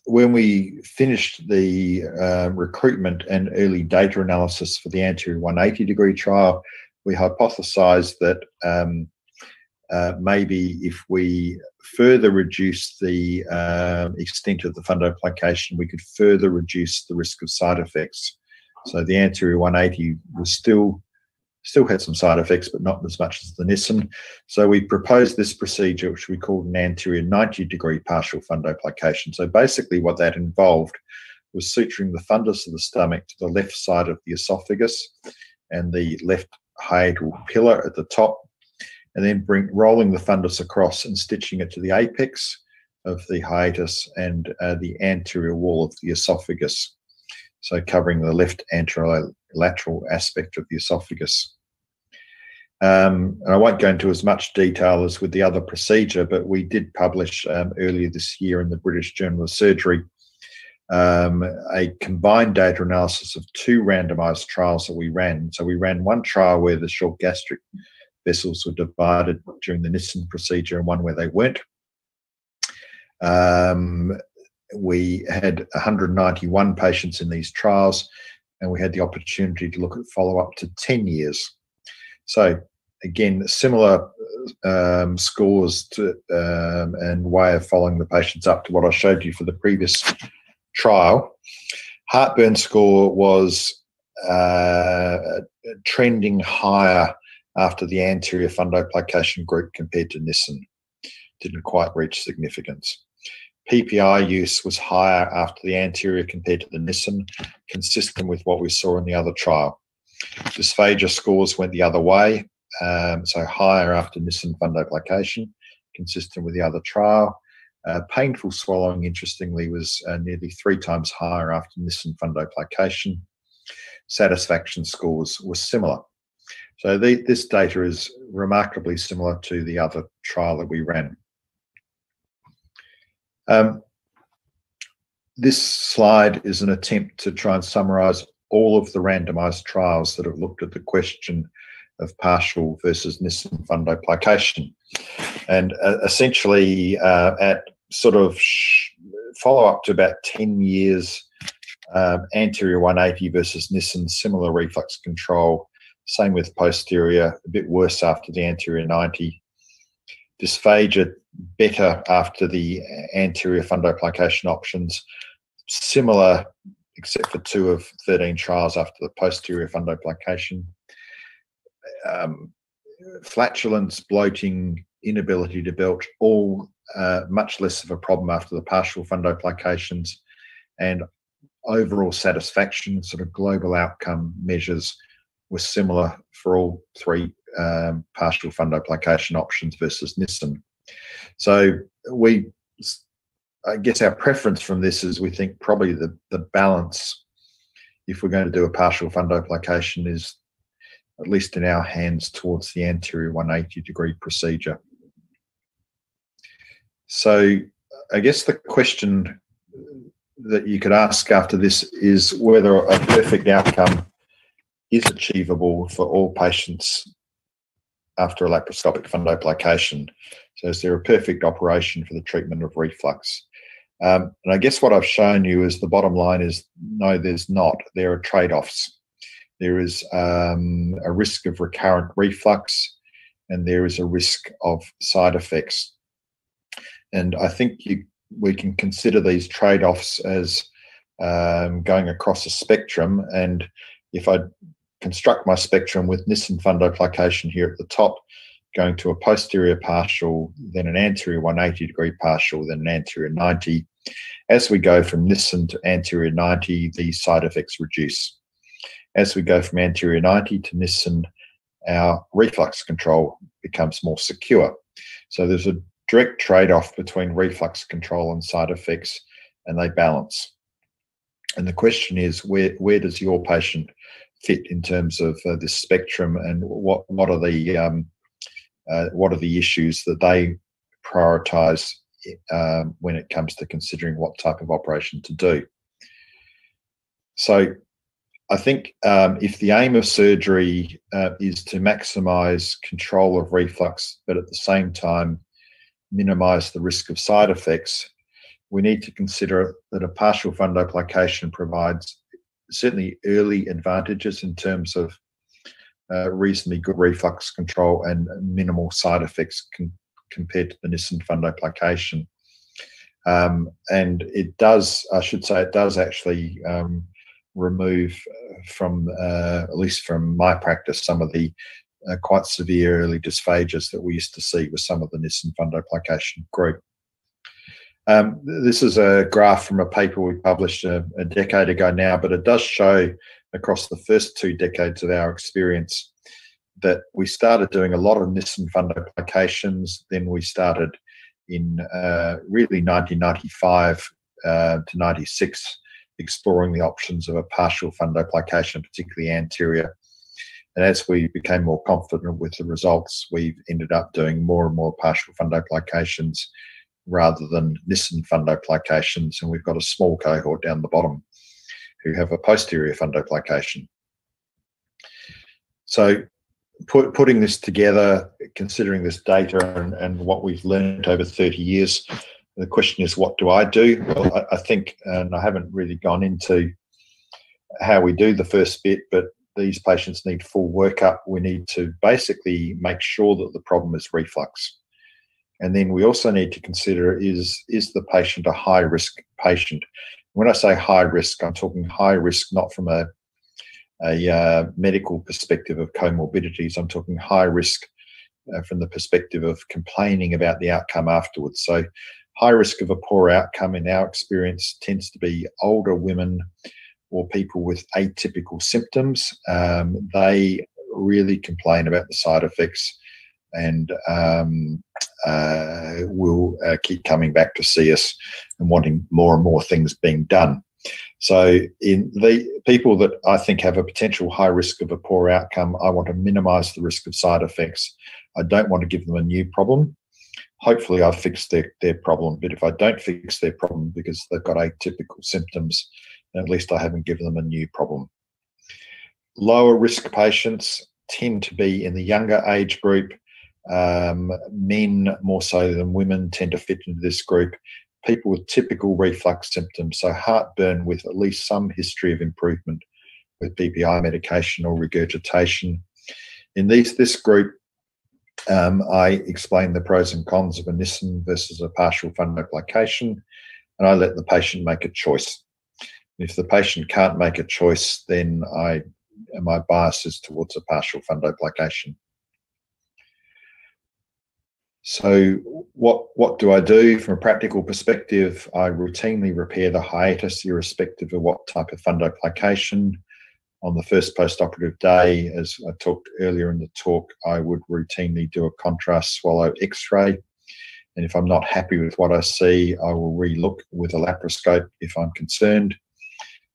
when we finished the uh, recruitment and early data analysis for the anterior 180 degree trial, we hypothesized that um, uh, maybe if we further reduce the uh, extent of the fundoplication, we could further reduce the risk of side effects. So the anterior 180 was still still had some side effects, but not as much as the Nissen. So we proposed this procedure, which we called an anterior 90 degree partial fundoplication. So basically, what that involved was suturing the fundus of the stomach to the left side of the esophagus and the left hiatal pillar at the top and then bring rolling the fundus across and stitching it to the apex of the hiatus and uh, the anterior wall of the esophagus. So covering the left anterolateral aspect of the esophagus. Um, and I won't go into as much detail as with the other procedure, but we did publish um, earlier this year in the British Journal of Surgery um, a combined data analysis of two randomized trials that we ran. So we ran one trial where the short gastric vessels were divided during the Nissen procedure and one where they weren't. Um, we had 191 patients in these trials, and we had the opportunity to look at follow up to 10 years. So, again, similar um, scores to, um, and way of following the patients up to what I showed you for the previous trial. Heartburn score was uh, trending higher after the anterior fundoplication group compared to Nissen. Didn't quite reach significance. PPI use was higher after the anterior compared to the Nissen, consistent with what we saw in the other trial. Dysphagia scores went the other way, um, so higher after Nissen fundoplication, consistent with the other trial. Uh, painful swallowing, interestingly, was uh, nearly three times higher after Nissen fundoplication. Satisfaction scores were similar. So the, this data is remarkably similar to the other trial that we ran. Um, this slide is an attempt to try and summarize all of the randomized trials that have looked at the question of partial versus Nissen fundoplication. And uh, essentially, uh, at sort of follow up to about 10 years, um, anterior 180 versus Nissen, similar reflux control, same with posterior, a bit worse after the anterior 90. Dysphagia better after the anterior fundoplication options. Similar, except for two of 13 trials after the posterior fundoplication. Um, flatulence, bloating, inability to belch, all uh, much less of a problem after the partial fundoplications. And overall satisfaction, sort of global outcome measures were similar for all three um, partial fundoplication options versus Nissen. So we I guess our preference from this is we think probably the, the balance, if we're going to do a partial fundoplication, is at least in our hands towards the anterior 180 degree procedure. So I guess the question that you could ask after this is whether a perfect outcome is achievable for all patients after a laparoscopic fundoplication. So is there a perfect operation for the treatment of reflux? Um, and I guess what I've shown you is the bottom line is no, there's not. There are trade-offs. There is um, a risk of recurrent reflux, and there is a risk of side effects. And I think you, we can consider these trade-offs as um, going across a spectrum. And if I construct my spectrum with Nissen fundoplication here at the top, going to a posterior partial, then an anterior 180 degree partial, then an anterior 90. As we go from Nissen to anterior 90, these side effects reduce. As we go from anterior 90 to Nissen, our reflux control becomes more secure. So there's a direct trade-off between reflux control and side effects, and they balance. And the question is, where where does your patient fit in terms of uh, this spectrum, and what what are the um, uh, what are the issues that they prioritize um, when it comes to considering what type of operation to do? So, I think um, if the aim of surgery uh, is to maximize control of reflux, but at the same time minimize the risk of side effects, we need to consider that a partial fundoplication provides certainly early advantages in terms of uh, reasonably good reflux control and minimal side effects con- compared to the Nissen fundoplication. Um, and it does, I should say, it does actually um, remove uh, from, uh, at least from my practice, some of the uh, quite severe early dysphagias that we used to see with some of the Nissen fundoplication group. Um, this is a graph from a paper we published a, a, decade ago now, but it does show across the first two decades of our experience that we started doing a lot of Nissen fundoplications. Then we started in uh, really 1995 uh, to 96 exploring the options of a partial fundoplication, particularly anterior. And as we became more confident with the results, we've ended up doing more and more partial fundoplications rather than Nissen fundoplications. And we've got a small cohort down the bottom who have a posterior fundoplication. So put, putting this together, considering this data and, and what we've learned over 30 years, the question is, what do I do? Well, I, I think, and I haven't really gone into how we do the first bit, but these patients need full workup. We need to basically make sure that the problem is reflux. And then we also need to consider is is the patient a high risk patient? When I say high risk, I'm talking high risk not from a a uh, medical perspective of comorbidities. I'm talking high risk uh, from the perspective of complaining about the outcome afterwards. So, high risk of a poor outcome in our experience tends to be older women or people with atypical symptoms. Um, they really complain about the side effects and um, uh, will uh, keep coming back to see us and wanting more and more things being done. So, in the people that I think have a potential high risk of a poor outcome, I want to minimize the risk of side effects. I don't want to give them a new problem. Hopefully, I've fixed their, their problem, but if I don't fix their problem because they've got atypical symptoms, at least I haven't given them a new problem. Lower risk patients tend to be in the younger age group um, men, more so than women, tend to fit into this group. People with typical reflux symptoms, so heartburn with at least some history of improvement with PPI medication or regurgitation. In these, this group, um, I explain the pros and cons of a Nissen versus a partial fundoplication, and I let the patient make a choice. If the patient can't make a choice, then I my bias is towards a partial fundoplication. So what what do I do from a practical perspective? I routinely repair the hiatus irrespective of what type of fundoplication. On the first post-operative day, as I talked earlier in the talk, I would routinely do a contrast swallow X-ray. And if I'm not happy with what I see, I will relook with a laparoscope if I'm concerned.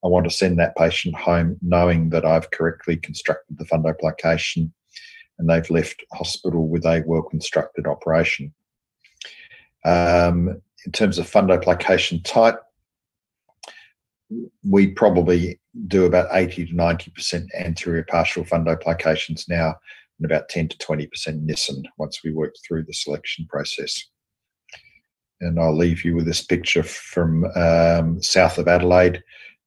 I want to send that patient home knowing that I've correctly constructed the fundoplication and they've left hospital with a well constructed operation. Um, in terms of fundoplication type, we probably do about 80 to 90% anterior partial fundoplications now and about 10 to 20% Nissen once we work through the selection process. And I'll leave you with this picture from um, south of Adelaide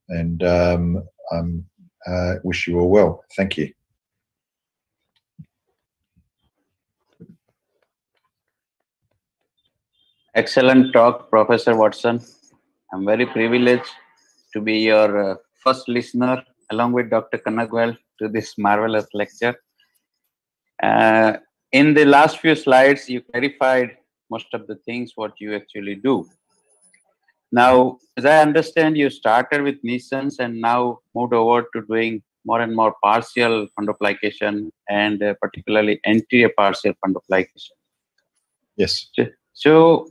and um, I uh, wish you all well. Thank you. Excellent talk, Professor Watson. I'm very privileged to be your uh, first listener along with Dr. Kanakwal to this marvelous lecture. Uh, in the last few slides, you clarified most of the things what you actually do. Now, as I understand, you started with Nissens and now moved over to doing more and more partial fundoplication and uh, particularly anterior partial fundoplication. Yes. So,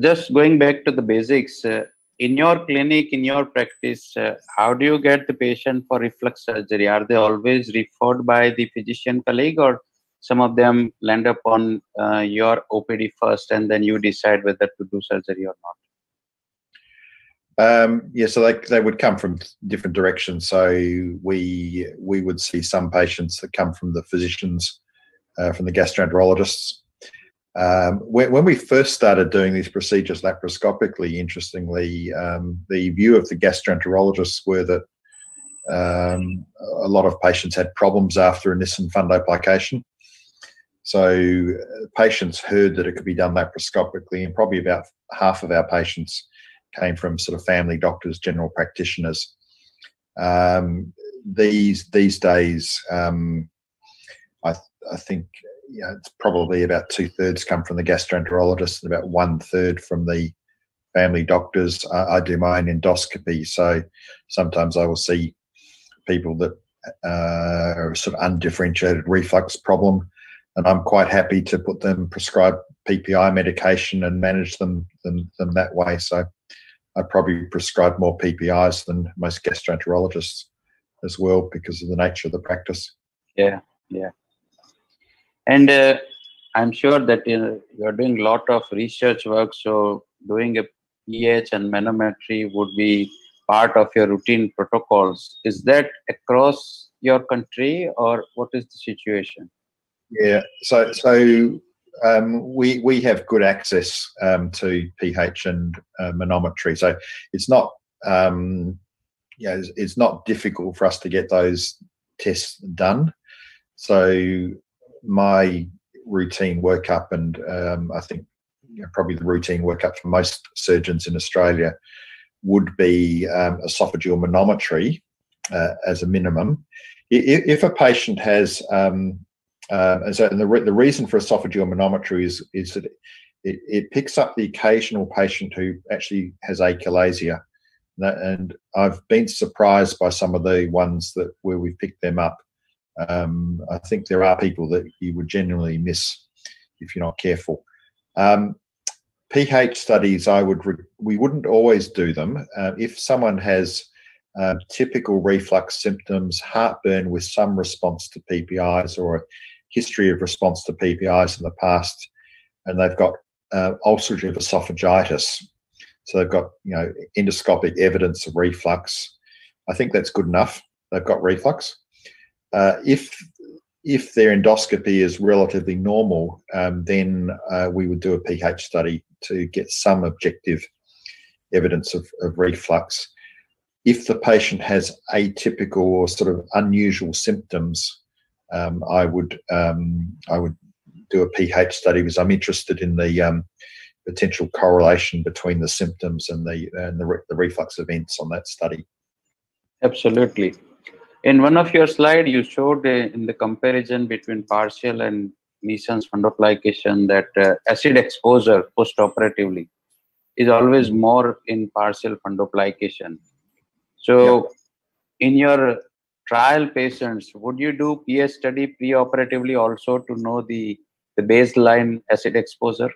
just going back to the basics, uh, in your clinic, in your practice, uh, how do you get the patient for reflux surgery? Are they always referred by the physician colleague, or some of them land up on uh, your OPD first, and then you decide whether to do surgery or not? Um, yeah, so they they would come from different directions. So we we would see some patients that come from the physicians, uh, from the gastroenterologists, um, when, when, we first started doing these procedures laparoscopically, interestingly, um, the view of the gastroenterologists were that um, a lot of patients had problems after a Nissen fundoplication. So uh, patients heard that it could be done laparoscopically, and probably about half of our patients came from sort of family doctors, general practitioners. Um, these these days, um, I I think you know, it's probably about two thirds come from the gastroenterologist and about one third from the family doctors. I, I, do my own endoscopy, so sometimes I will see people that uh, are sort of undifferentiated reflux problem, and I'm quite happy to put them prescribe PPI medication and manage them them, them that way. So I probably prescribe more PPIs than most gastroenterologists as well because of the nature of the practice. Yeah, yeah. And uh, I'm sure that uh, you're doing a lot of research work, so doing a pH and manometry would be part of your routine protocols. Is that across your country, or what is the situation? Yeah, so so um, we we have good access um, to pH and uh, manometry, so it's not um, yeah it's, it's, not difficult for us to get those tests done. So my routine workup, and um, I think you know, probably the routine workup for most surgeons in Australia would be um, esophageal manometry uh, as a minimum. If, a patient has, um, uh, and so and the, re- the reason for esophageal manometry is, is that it, it picks up the occasional patient who actually has achalasia. And I've been surprised by some of the ones that where we've picked them up um, I think there are people that you would generally miss if you're not careful. Um, pH studies, I would re- we wouldn't always do them. Uh, if someone has uh, typical reflux symptoms, heartburn with some response to PPIs or a history of response to PPIs in the past, and they've got uh, ulcerative esophagitis, so they've got you know endoscopic evidence of reflux. I think that's good enough. They've got reflux. Uh, if if their endoscopy is relatively normal, um, then uh, we would do a pH study to get some objective evidence of, of reflux. If the patient has atypical or sort of unusual symptoms, um, I would um, I would do a pH study because I'm interested in the um, potential correlation between the symptoms and the and the, re- the reflux events on that study. Absolutely. In one of your slide, you showed uh, in the comparison between partial and Nissen's fundoplication that uh, acid exposure post-operatively is always more in partial fundoplication. So, in your trial patients, would you do pH study pre-operatively also to know the, the baseline acid exposure?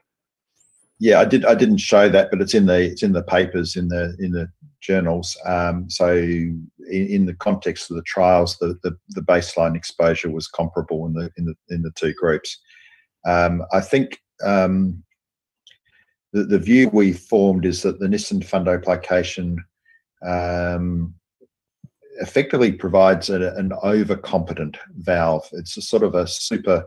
yeah, I did. I didn't show that, but it's in the it's in the papers in the in the journals. Um, so in, in, the context of the trials, the, the, the baseline exposure was comparable in the in the in the two groups. Um, I think um, the the view we formed is that the Nissen fundoplication um, effectively provides a, an overcompetent valve. It's a sort of a super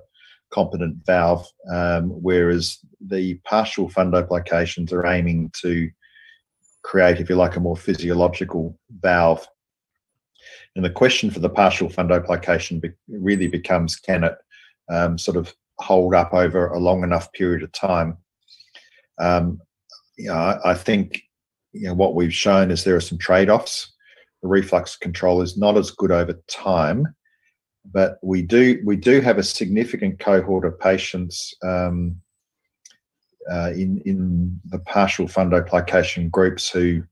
competent valve, um, whereas the partial fundoplications are aiming to create, if you like, a more physiological valve. And the question for the partial fundoplication be really becomes can it um, sort of hold up over a long enough period of time? Um, you know, I, I think you know what we've shown is there are some trade-offs. The reflux control is not as good over time, but we do we do have a significant cohort of patients um, uh, in in the partial fundoplication groups who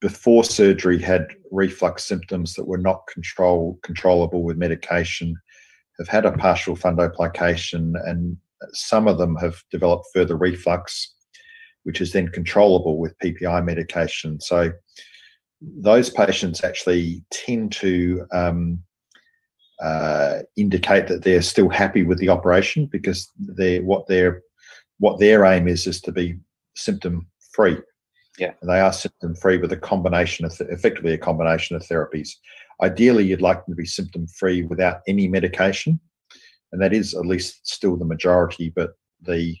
before surgery had reflux symptoms that were not control controllable with medication have had a partial fundoplication and some of them have developed further reflux which is then controllable with PPI medication. So those patients actually tend to um, uh, indicate that they're still happy with the operation because they what their what their aim is is to be symptom free. Yeah, and they are symptom free with a combination of th- effectively a combination of therapies. Ideally, you'd like them to be symptom free without any medication, and that is at least still the majority. But the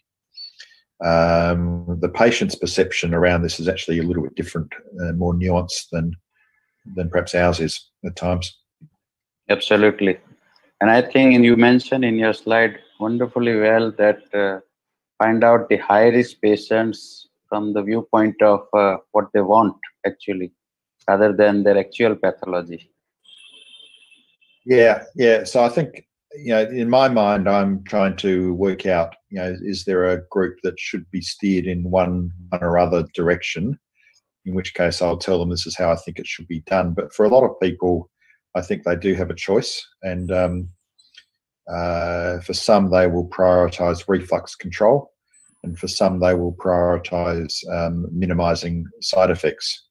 um, the patient's perception around this is actually a little bit different, uh, more nuanced than than perhaps ours is at times. Absolutely. And I think and you mentioned in your slide wonderfully well that uh, find out the high risk patients from the viewpoint of uh, what they want actually, rather than their actual pathology. Yeah, yeah. So I think you know, in my mind, I'm trying to work out, you know, is there a group that should be steered in one, one or other direction? In which case, I'll tell them this is how I think it should be done. But for a lot of people, I think they do have a choice, and um, uh, for some they will prioritise reflux control, and for some they will prioritise um, minimising side effects,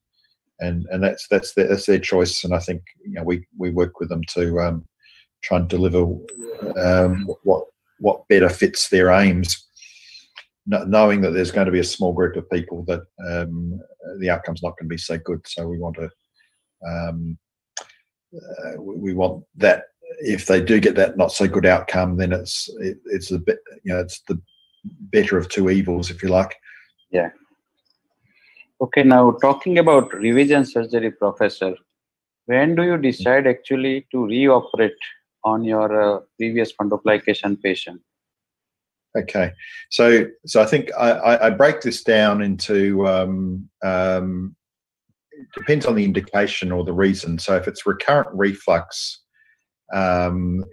and and that's that's their, that's their choice. And I think you know we we work with them to um, try and deliver um, what what better fits their aims knowing that there's going to be a small group of people that um, the outcome's not going to be so good. So we want to um, uh, we want that if they do get that not so good outcome, then it's it, it's a bit you know it's the better of two evils, if you like. Yeah. Okay. Now talking about revision surgery, professor, when do you decide actually to reoperate on your uh, previous fundoplication patient? Okay, so so I think I, I break this down into um, um, depends on the indication or the reason. So if it's recurrent reflux, um,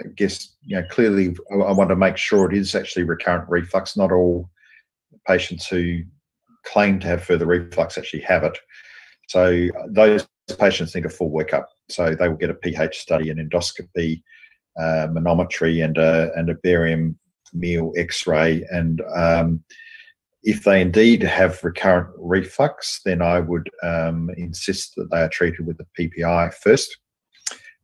I guess you know clearly I want to make sure it is actually recurrent reflux. Not all patients who claim to have further reflux actually have it. So those patients need a full workup. So they will get a pH study, an endoscopy, uh, manometry, and a and a barium meal X-ray, and um, if they indeed have recurrent reflux, then I would um, insist that they are treated with the PPI first.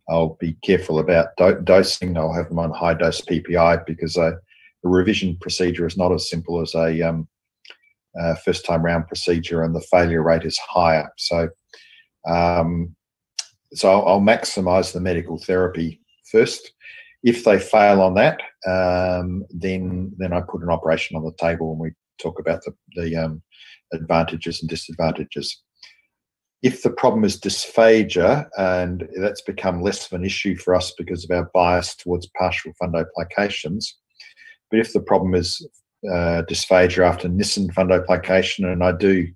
I'll be careful about do- dosing. I'll have them on high dose PPI because a, a, revision procedure is not as simple as a, um, a first time round procedure, and the failure rate is higher. So, um, so I'll, I'll maximise the medical therapy first. If they fail on that, um, then then I put an operation on the table and we talk about the, the um, advantages and disadvantages. If the problem is dysphagia, and that's become less of an issue for us because of our bias towards partial fundoplications, but if the problem is uh, dysphagia after Nissen fundoplication, and I do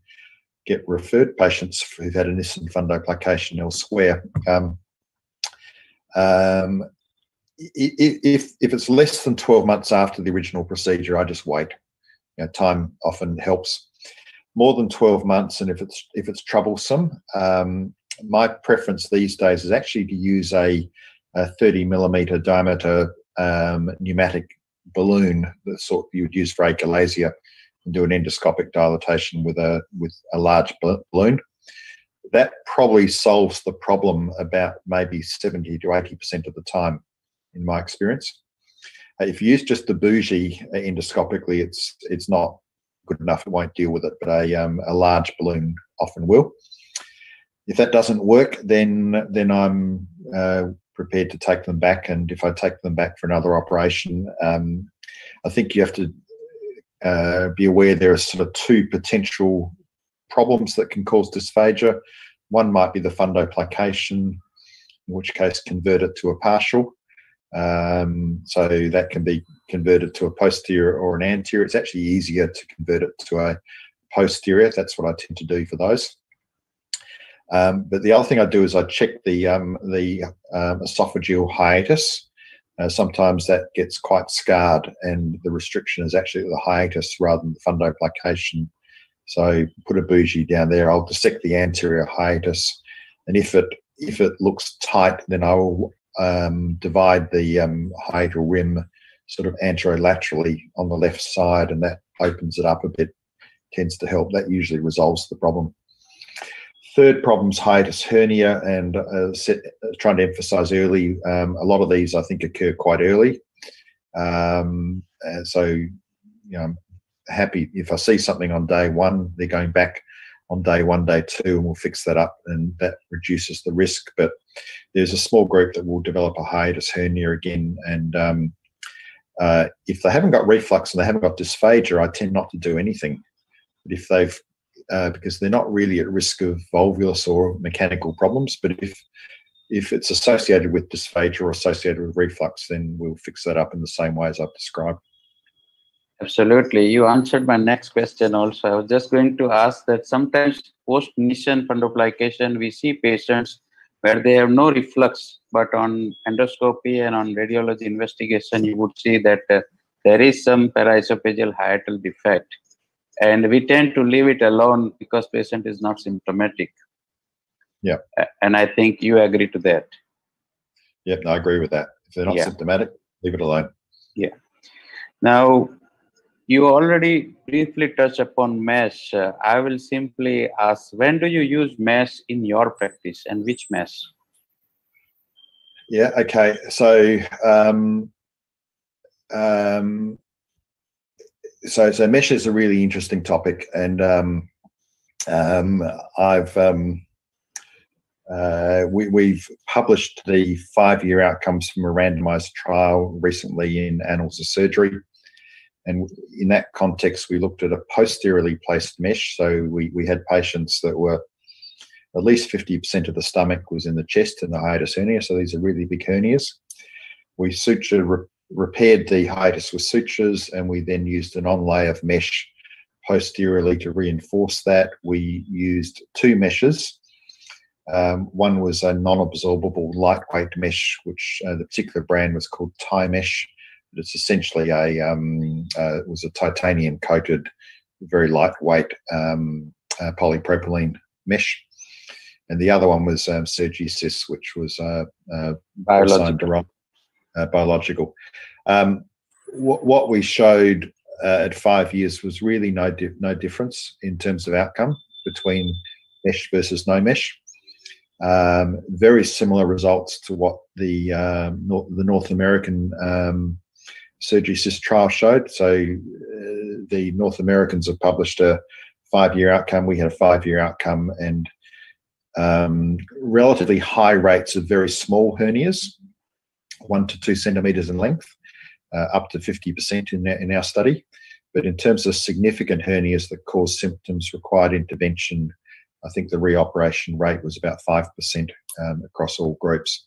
get referred patients who've had a Nissen fundoplication elsewhere, um, um, if if it's less than 12 months after the original procedure, I just wait you know, time often helps. More than 12 months, and if it's if it's troublesome, um, my preference these days is actually to use a, a 30 millimeter diameter um, pneumatic balloon, the sort you would use for achalasia, and do an endoscopic dilatation with a with a large balloon. That probably solves the problem about maybe 70 to 80% of the time, in my experience. Uh, if you use just the bougie endoscopically, it's it's not good enough. It won't deal with it, but a um, a large balloon often will. If that doesn't work, then then I'm uh, prepared to take them back. And if I take them back for another operation, um, I think you have to uh, be aware there are sort of two potential problems that can cause dysphagia. One might be the fundoplication, in which case convert it to a partial. Um, so that can be converted to a posterior or an anterior. It's actually easier to convert it to a posterior. That's what I tend to do for those. Um, but the other thing I do is I check the um, the um, esophageal hiatus. Uh, sometimes that gets quite scarred, and the restriction is actually the hiatus rather than the fundoplication. So put a bougie down there. I'll dissect the anterior hiatus, and if it if it looks tight, then I will um, divide the um, hiatal rim sort of anterolaterally on the left side, and that opens it up a bit. Tends to help. That usually resolves the problem. Third problem is hiatus hernia, and uh, set, uh, trying to emphasize early. Um, a lot of these, I think, occur quite early. Um, and so, you know, I'm happy if I see something on day one, they're going back on day one, day two, and we'll fix that up, and that reduces the risk. But there's a small group that will develop a hiatus hernia again, and um, uh, if they haven't got reflux and they haven't got dysphagia, I tend not to do anything. But if they've uh, because they're not really at risk of volvulus or mechanical problems. But if if it's associated with dysphagia or associated with reflux, then we'll fix that up in the same way as I've described. Absolutely. You answered my next question also. I was just going to ask that sometimes post Nissen fundoplication, we see patients where they have no reflux, but on endoscopy and on radiology investigation, you would see that uh, there is some paraesophageal hiatal defect. And we tend to leave it alone because patient is not symptomatic. Yeah. And i think you agree to that. Yep i agree with that. If they're not yeah. symptomatic leave it alone. Yeah. Now you already briefly touched upon mesh. Uh, i will simply ask when do you use mesh in your practice and which mesh? Yeah okay. So um um so so mesh is a really interesting topic, and um, um, I've um, uh, we, we've published the five-year outcomes from a randomized trial recently in Annals of Surgery. And in that context, we looked at a posteriorly placed mesh. So we, we had patients that were at least 50% of the stomach was in the chest and the hiatus hernia. So these are really big hernias. We sutured repaired the hiatus with sutures, and we then used an onlay of mesh posteriorly to reinforce that. We used two meshes. Um, one was a non-absorbable lightweight mesh, which uh, the particular brand was called Ti-Mesh. It's essentially a um, uh, it was a titanium coated, very lightweight um, uh, polypropylene mesh, and the other one was um, Surgisis, which was uh, uh, biological uh, biological. Um, wh- what we showed uh, at five years was really no di- no difference in terms of outcome between mesh versus no mesh. Um, very similar results to what the um, North, the North American um, Surgisis trial showed. So uh, the North Americans have published a five-year outcome. We had a five-year outcome and um, relatively high rates of very small hernias one to two centimeters in length, uh, up to 50% in our, in our study. But in terms of significant hernias that cause symptoms, required intervention, I think the reoperation rate was about 5% um, across all groups.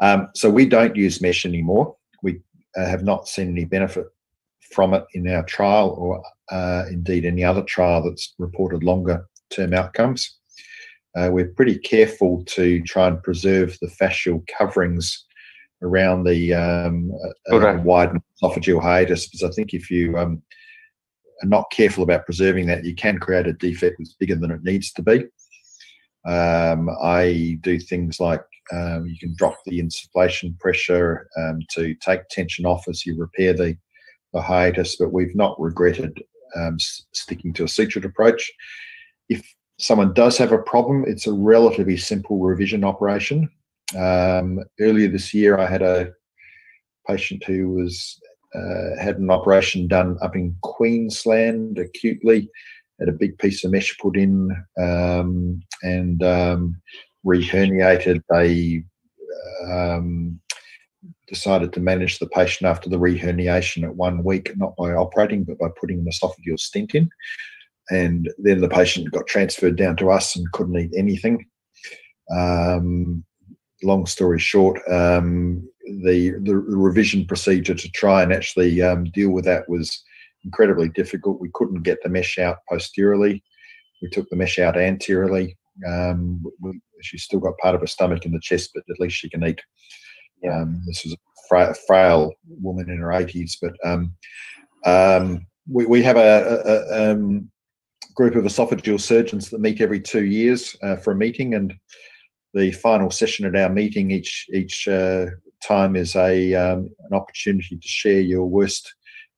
Um, so we don't use mesh anymore. Uh, have not seen any benefit from it in our trial or uh, indeed any other trial that's reported longer term outcomes. Uh, we're pretty careful to try and preserve the fascial coverings around the um, uh, wide esophageal hiatus because I think if you um, are not careful about preserving that, you can create a defect that's bigger than it needs to be. Um, I do things like um, you can drop the insufflation pressure um, to take tension off as you repair the, the hiatus, but we've not regretted um, sticking to a sutured approach. If someone does have a problem, it's a relatively simple revision operation. Um, earlier this year, I had a patient who was uh, had an operation done up in Queensland acutely, had a big piece of mesh put in, um, and um, reherniated. They um, decided to manage the patient after the reherniation at one week, not by operating, but by putting an esophageal stent in. And then the patient got transferred down to us and couldn't eat anything. Um, long story short, um, the, the revision procedure to try and actually um, deal with that was incredibly difficult. We couldn't get the mesh out posteriorly. We took the mesh out anteriorly. Um, we, she's still got part of her stomach in the chest, but at least she can eat. Um, this was a fra- frail woman in her 80s, but um, um, we, we have a, a, a um, group of esophageal surgeons that meet every two years uh, for a meeting, and the final session at our meeting each each uh, time is a um, an opportunity to share your worst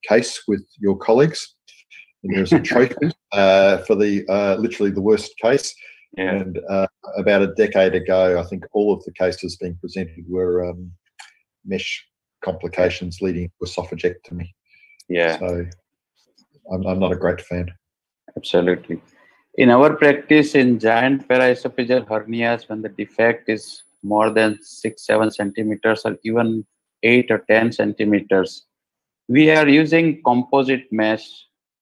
case with your colleagues. And there's a trophy (laughs) uh, for the uh, literally the worst case. Yeah. And uh, about a decade ago, I think all of the cases being presented were um, mesh complications leading to esophagectomy. Yeah. So I'm, I'm not a great fan. Absolutely. In our practice in giant paraesophageal hernias, when the defect is more than six, seven centimeters, or even eight or 10 centimeters, we are using composite mesh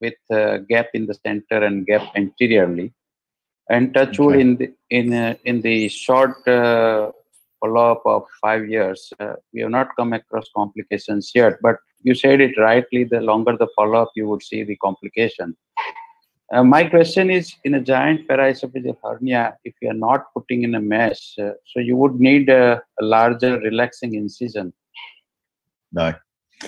with a gap in the center and gap anteriorly. And touch wood Okay. in the in uh, in the short uh, follow-up of five years, uh, we have not come across complications yet. But you said it rightly. The longer the follow-up, you would see the complication. Uh, my question is in a giant paraesophageal hernia, if you are not putting in a mesh, uh, so you would need a, a larger relaxing incision. No,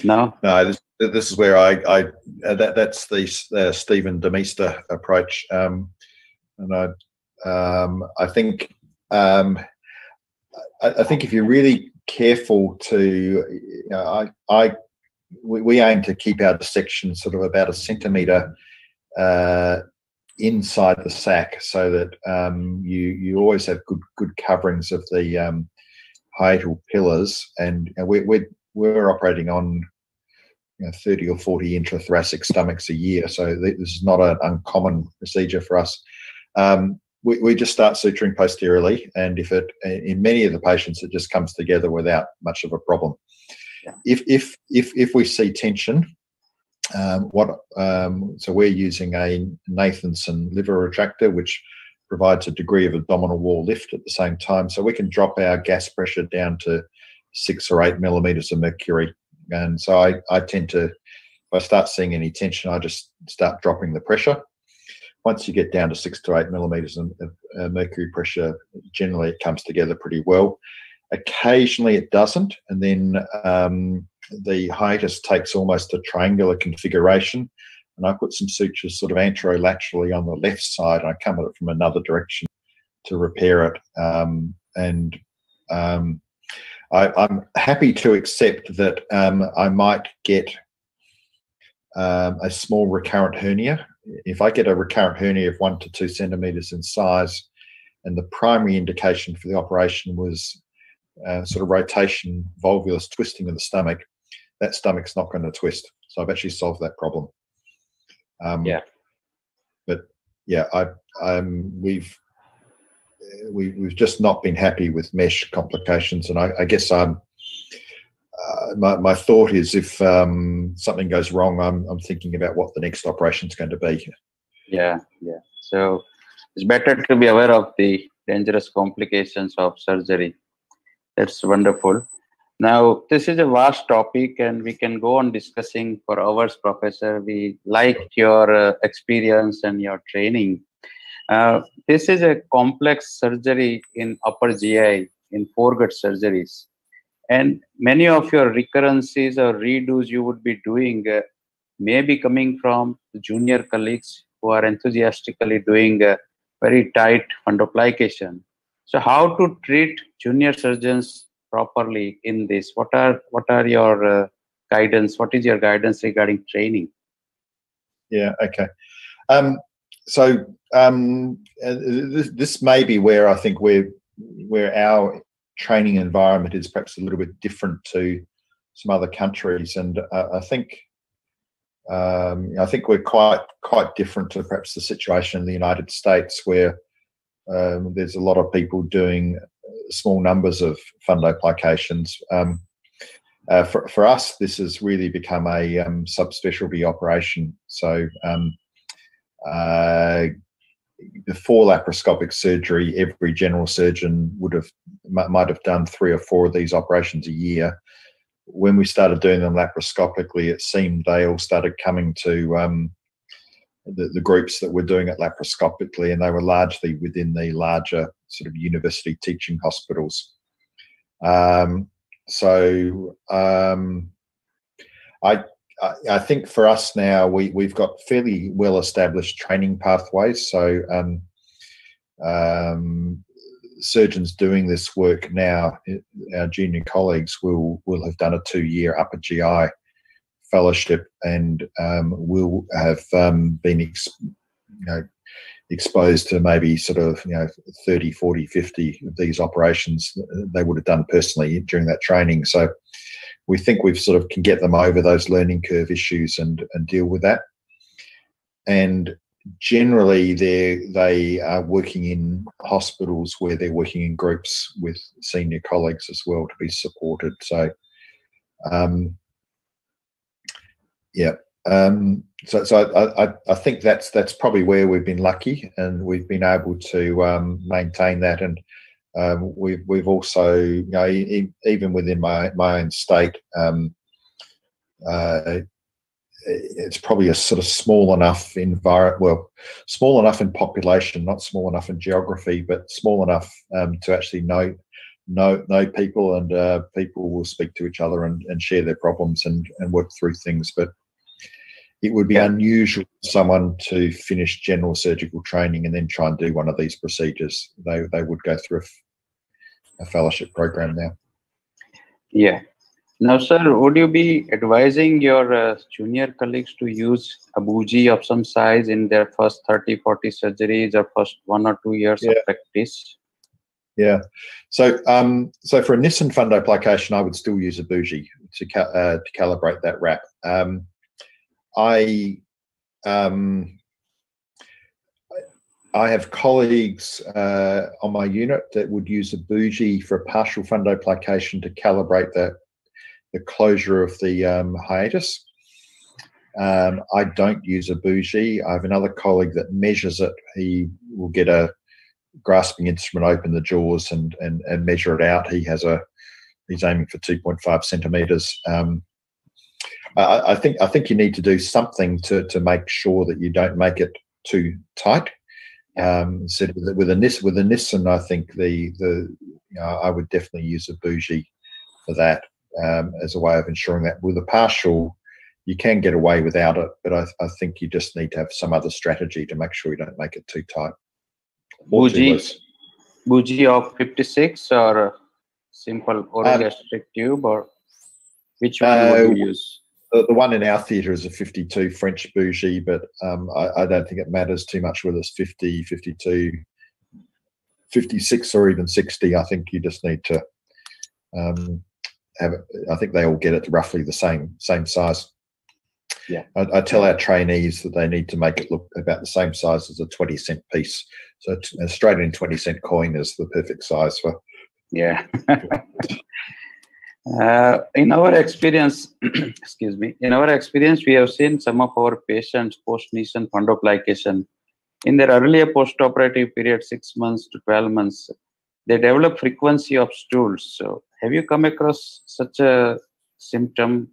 No? no. This, this is where I, I uh, that that's the uh, Steven DeMeester approach, um, and I, um, I think, um, I, I think if you're really careful to, you know, I, I, we, we aim to keep our dissection sort of about a centimeter uh, inside the sac, so that um, you you always have good good coverings of the um, hiatal pillars, and, we're, we're we're operating on you know, 30 or 40 intrathoracic stomachs a year. So th- this is not an uncommon procedure for us. Um, we, we just start suturing posteriorly, and if it in many of the patients it just comes together without much of a problem. If if if if we see tension, um, what um, so we're using a Nathanson liver retractor, which provides a degree of abdominal wall lift at the same time, so we can drop our gas pressure down to six or eight millimeters of mercury. And so I, I tend to, if I start seeing any tension, I just start dropping the pressure. Once you get down to six to eight millimeters of uh, mercury pressure, generally it comes together pretty well. Occasionally it doesn't, and then um, the hiatus takes almost a triangular configuration. And I put some sutures sort of anterolaterally on the left side, and I come at it from another direction to repair it. Um, and um, I, I'm happy to accept that um, I might get um, a small recurrent hernia. If I get a recurrent hernia of one to two centimeters in size, and the primary indication for the operation was uh, sort of rotation, volvulus twisting of the stomach, that stomach's not going to twist. So I've actually solved that problem. Um, Yeah. But yeah, I, I'm we've uh, we, we've just not been happy with mesh complications, and I, I guess I'm. My, my thought is if um, something goes wrong, I'm, I'm thinking about what the next operation is going to be. Yeah, yeah. So it's better to be aware of the dangerous complications of surgery. That's wonderful. Now, this is a vast topic, and we can go on discussing for hours, Professor. We liked your uh, experience and your training. Uh, this is a complex surgery in upper GI, in foregut surgeries. And many of your recurrences or redos you would be doing uh, may be coming from junior colleagues who are enthusiastically doing a very tight fundoplication. So, how to treat junior surgeons properly in this? What are what are your uh, guidance? What is your guidance regarding training? Yeah. Okay. Um, so um, uh, this, this may be where I think we're where our training environment is perhaps a little bit different to some other countries, and uh, I think um, I think we're quite quite different to perhaps the situation in the United States, where um, there's a lot of people doing small numbers of fundoplications. Um, uh, for, for us, this has really become a um, subspecialty operation. So um, uh, before laparoscopic surgery, every general surgeon would have might have done three or four of these operations a year. When we started doing them laparoscopically, it seemed they all started coming to um, the, the groups that were doing it laparoscopically, and they were largely within the larger sort of university teaching hospitals. Um, so um, I, I think for us now we we've got fairly well established training pathways. So um, um, surgeons doing this work now, our junior colleagues will will have done a two year upper GI fellowship and um, will have um, been ex- you know exposed to maybe sort of you know 30 40 50 of these operations they would have done personally during that training so we think we've sort of can get them over those learning curve issues and and deal with that and generally they they are working in hospitals where they're working in groups with senior colleagues as well to be supported so um, yeah um, so, so I, I, I, think that's that's probably where we've been lucky, and we've been able to um, maintain that. And um, we've we've also, you know, even within my my own state, um, uh, it's probably a sort of small enough environment. Well, small enough in population, not small enough in geography, but small enough um, to actually know know know people, and uh, people will speak to each other and, and share their problems and and work through things. But it would be yeah. unusual for someone to finish general surgical training and then try and do one of these procedures. They they would go through a, a fellowship program now. Yeah. Now, sir, would you be advising your uh, junior colleagues to use a bougie of some size in their first 30, 40 surgeries or first one or two years yeah. of practice? Yeah. So, um, so for a Nissen fundoplication, I would still use a bougie to, ca- uh, to calibrate that wrap. Um, I um, I have colleagues uh, on my unit that would use a bougie for a partial fundoplication to calibrate the the closure of the um, hiatus. Um, I don't use a bougie. I have another colleague that measures it. He will get a grasping instrument, open the jaws, and and, and measure it out. He has a he's aiming for 2.5 centimeters. Um, I, I, think I think you need to do something to to make sure that you don't make it too tight. Um, so with, with a Nis with a Nissen, I think the the you know, I would definitely use a bougie for that um, as a way of ensuring that. With a partial, you can get away without it, but I, I think you just need to have some other strategy to make sure you don't make it too tight. Bougie, bougie of 56 or simple orogastric um, tube or which one uh, would you use? The, the one in our theatre is a 52 French bougie, but um, I, I, don't think it matters too much whether it's 50, 52, 56, or even 60. I think you just need to um, have it. I think they all get it roughly the same same size. Yeah. I, I, tell our trainees that they need to make it look about the same size as a 20 cent piece. So a Australian 20 cent coin is the perfect size for. Yeah. (laughs) Uh, in our experience, (clears throat) excuse me, in our experience, we have seen some of our patients post-Nissen fundoplication. In their earlier post-operative period, six months to 12 months, they develop frequency of stools. So have you come across such a symptom?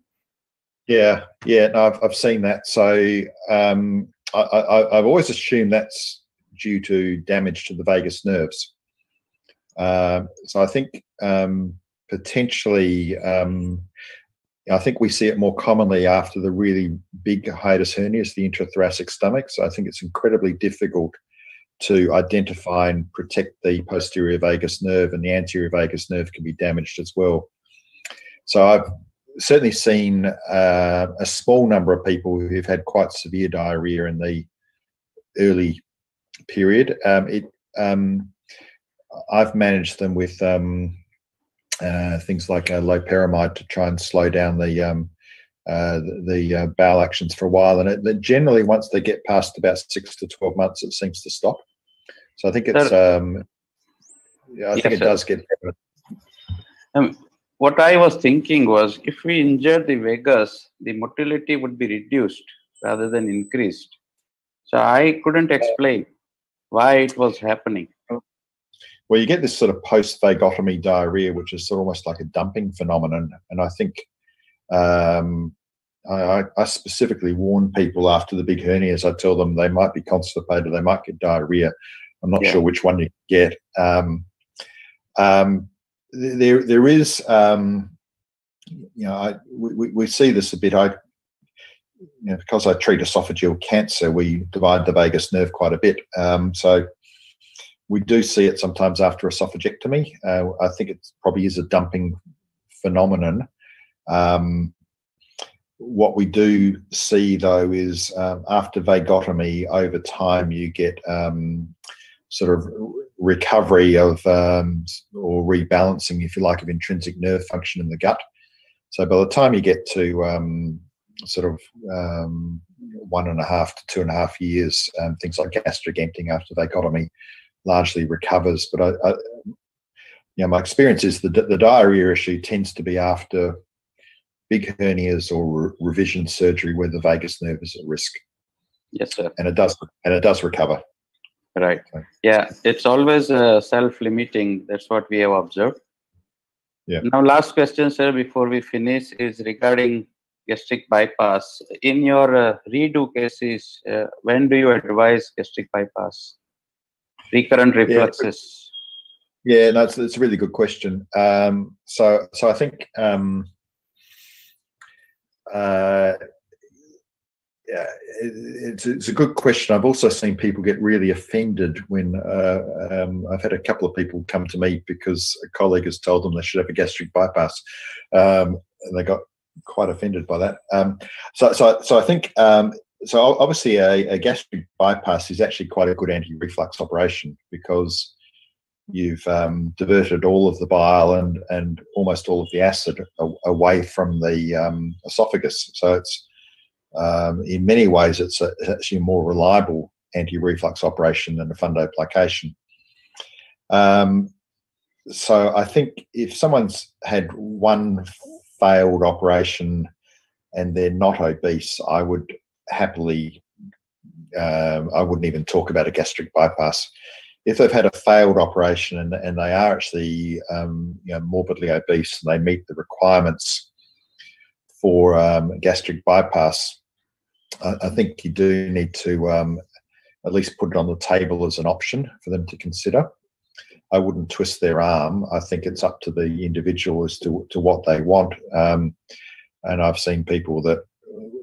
Yeah, yeah, no, I've, I've seen that. So um, I, I, I've always assumed that's due to damage to the vagus nerves. Uh, so I think um, potentially, um, I think we see it more commonly after the really big hiatus hernias, the intrathoracic stomach. So I think it's incredibly difficult to identify and protect the posterior vagus nerve, and the anterior vagus nerve can be damaged as well. So I've certainly seen uh, a small number of people who've had quite severe diarrhea in the early period. Um, it, um, I've managed them with um, uh, things like a loperamide to try and slow down the um, uh, the, the uh, bowel actions for a while, and it, generally once they get past about six to twelve months, it seems to stop. So I think it's um, yeah, I Yes, think it sir. does get better. Um, what I was thinking was if we injure the vagus, the motility would be reduced rather than increased. So I couldn't explain why it was happening. Well, you get this sort of post vagotomy diarrhea, which is sort of almost like a dumping phenomenon. And I think um, I, I- specifically warn people after the big hernias. I tell them they might be constipated, they might get diarrhea. I'm not Yeah. sure which one you get. Um, um, there, there is, um, you know, I, we, we- we see this a bit. I, you know, because I treat esophageal cancer, we divide the vagus nerve quite a bit. Um, so we do see it sometimes after esophagectomy. Uh, I think it probably is a dumping phenomenon. Um, what we do see though is um, after vagotomy, over time you get um, sort of recovery of um, or rebalancing, if you like, of intrinsic nerve function in the gut. So by the time you get to um, sort of um, one and a half to two and a half years, things like gastric emptying after vagotomy largely recovers. But I, I you know, my experience is the, the diarrhea issue tends to be after big hernias or re- revision surgery where the vagus nerve is at risk, Yes, sir. and it does and it does recover. Right. Yeah, it's always uh, self-limiting. That's what we have observed. Yeah. Now, last question, sir, before we finish, is regarding gastric bypass. In your uh, redo cases, uh, when do you advise gastric bypass? Recurrent refluxes. Yeah, no, it's, it's a really good question. Um, so, so I think um, uh, yeah, it, it's it's a good question. I've also seen people get really offended when uh, um, I've had a couple of people come to me because a colleague has told them they should have a gastric bypass, um, and they got quite offended by that. Um, so, so, so I think um, so. Obviously, a, a gastric bypass is actually quite a good anti-reflux operation because you've um, diverted all of the bile and and almost all of the acid away from the um, esophagus. So it's um, in many ways it's, a, it's actually a more reliable anti-reflux operation than a fundoplication. Um, so I think if someone's had one failed operation and they're not obese, I would happily, um, I wouldn't even talk about a gastric bypass. If they've had a failed operation and, and they are actually um, you know, morbidly obese and they meet the requirements for um, gastric bypass, I, I think you do need to um, at least put it on the table as an option for them to consider. I wouldn't twist their arm. I think it's up to the individual as to, to what they want. Um, and I've seen people that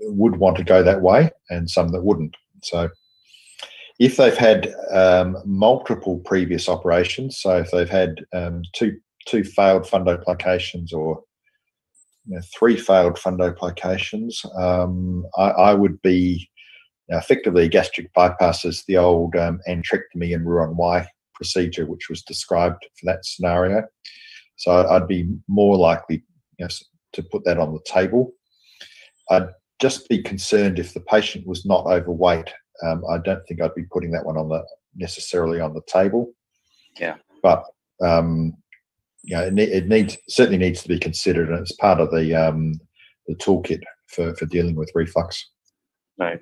would want to go that way and some that wouldn't. So if they've had um, multiple previous operations, so if they've had um, two two failed fundoplications or you know, three failed fundoplications, um, I, I would be you know, effectively gastric bypass is the old um, antrectomy and Roux-en-Y procedure, which was described for that scenario. So I'd be more likely you know, to put that on the table. I'd just be concerned if the patient was not overweight. Um, I don't think I'd be putting that one on the necessarily on the table. Yeah. But um, you know, it, it needs certainly needs to be considered, and it's part of the um, the toolkit for for dealing with reflux. Right.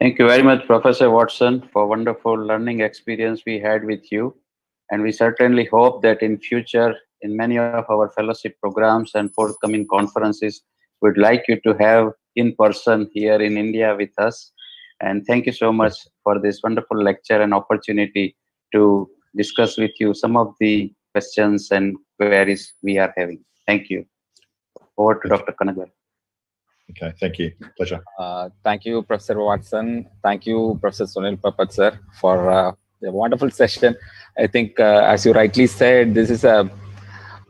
Thank you very much, Professor Watson, for wonderful learning experience we had with you. And we certainly hope that in future, in many of our fellowship programs and forthcoming conferences, we'd like you to have in person here in India with us. And thank you so much for this wonderful lecture and opportunity to discuss with you some of the questions and queries we are having. Thank you. Over to Dr. Kanagal. Okay, thank you. Pleasure. Uh, thank you, Professor Watson. Thank you, Professor Sunil Popat, sir, for uh, a wonderful session. I think, uh, as you rightly said, this is a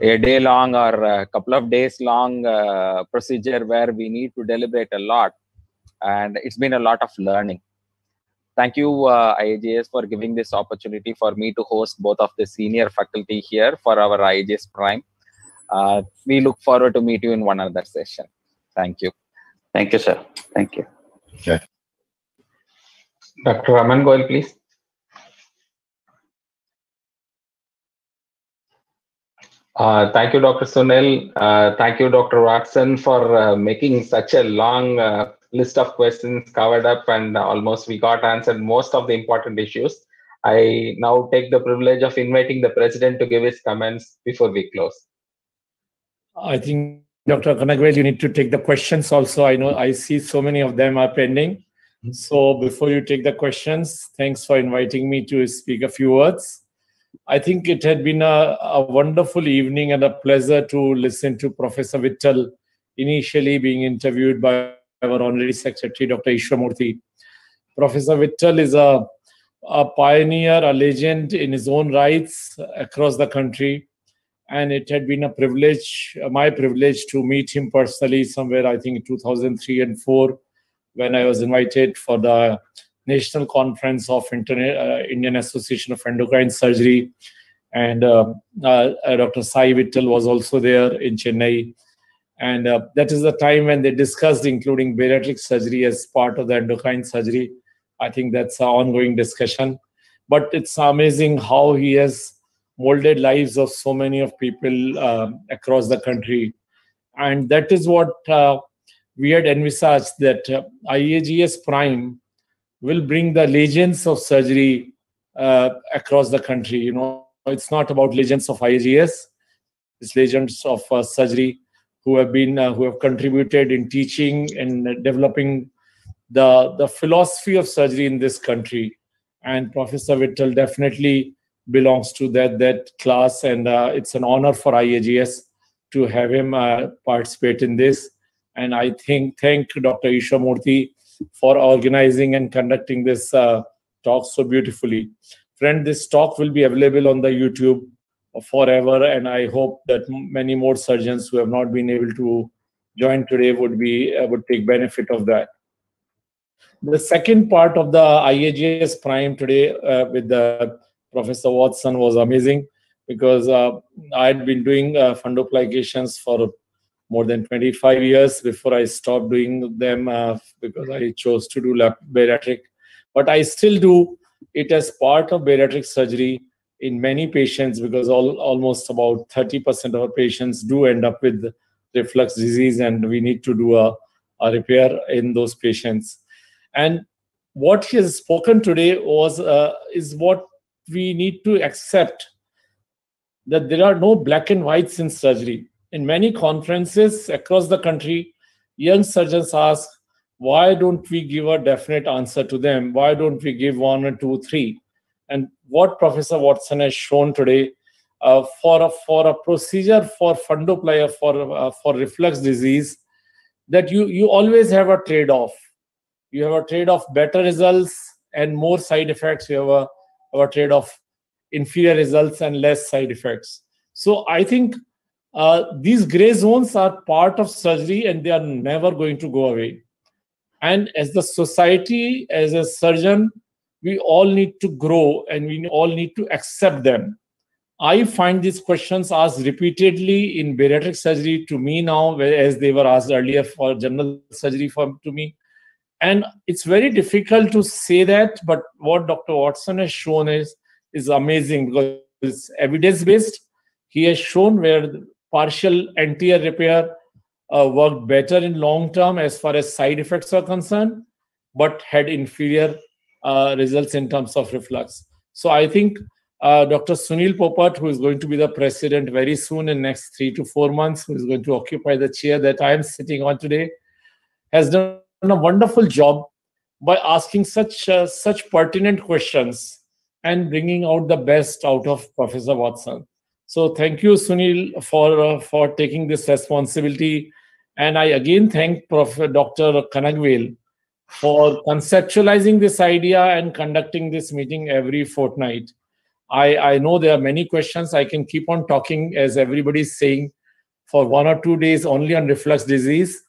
a day long or a couple of days long uh, procedure where we need to deliberate a lot and it's been a lot of learning thank you uh, IAGES for giving this opportunity for me to host both of the senior faculty here for our IAGES Prime. Uh, we look forward to meet you in one other session. Thank you. Thank you, sir. Thank you. Okay. Dr. Ramen Goel, please. Uh, thank you, Dr. Sunil. Uh, thank you, Dr. Watson, for uh, making such a long uh, list of questions covered up and almost we got answered most of the important issues. I now take the privilege of inviting the president to give his comments before we close. I think, Dr. Kanagwel, you need to take the questions also. I know I see so many of them are pending. So before you take the questions, thanks for inviting me to speak a few words. I think it had been a, a wonderful evening and a pleasure to listen to Professor Vittal initially being interviewed by our honorary secretary, Dr. Ishwamurthy. Professor Vittal is a, a pioneer, a legend in his own rights across the country. And it had been a privilege, my privilege, to meet him personally somewhere, I think, in 2003 and 4, when I was invited for the National Conference of Internet, uh, Indian Association of Endocrine Surgery. And uh, uh, Dr. Sai Vittal was also there in Chennai. And that is the time when they discussed including bariatric surgery as part of the endocrine surgery. I think that's an ongoing discussion. But it's amazing how he has molded lives of so many of people uh, across the country. And that is what uh, we had envisaged that uh, IAGES Prime will bring the legends of surgery uh, across the country. You know, it's not about legends of IAGES, it's legends of uh, surgery who have been uh, who have contributed in teaching and developing the the philosophy of surgery in this country. And Professor Vittal definitely belongs to that that class, and uh, it's an honor for IAGES to have him uh, participate in this. And I think thank Dr. Ishwamurthy for organizing and conducting this uh, talk so beautifully. Friend, this talk will be available on the YouTube forever, and I hope that many more surgeons who have not been able to join today would be uh, would take benefit of that. The second part of the IAGES Prime today uh, with the Professor Watson was amazing because uh, I had been doing uh, fundoplications for more than 25 years before I stopped doing them uh, because I chose to do bariatric. But I still do it as part of bariatric surgery in many patients because all, almost about 30% of our patients do end up with reflux disease and we need to do a, a repair in those patients. And what he has spoken today was uh, is what we need to accept that there are no black and whites in surgery in many conferences across the country, young surgeons ask, why don't we give a definite answer to them? Why don't we give one or two, three? And what Professor Watson has shown today uh, for a for a procedure for fundoplier for uh, for reflux disease, that you you always have a trade-off. You have a trade-off better results and more side effects. You have a, have a trade-off inferior results and less side effects. So I think uh, these gray zones are part of surgery and they are never going to go away. And as the society, as a surgeon, we all need to grow and we all need to accept them. I find these questions asked repeatedly in bariatric surgery to me now, as they were asked earlier for general surgery for, to me. And it's very difficult to say that, but what Dr. Watson has shown is, is amazing because it's evidence based. He has shown where partial anterior repair uh, worked better in long term as far as side effects are concerned, but had inferior uh, results in terms of reflux. So I think uh, Dr. Sunil Popat, who is going to be the president very soon in next three to four months, who is going to occupy the chair that I am sitting on today, has done a wonderful job by asking such uh, such pertinent questions and bringing out the best out of Professor Watson. So thank you, Sunil, for uh, for taking this responsibility. And I again thank Prof. Dr. Kanagwel for conceptualizing this idea and conducting this meeting every fortnight. I, I know there are many questions. I can keep on talking as everybody is saying for one or two days only on reflux disease,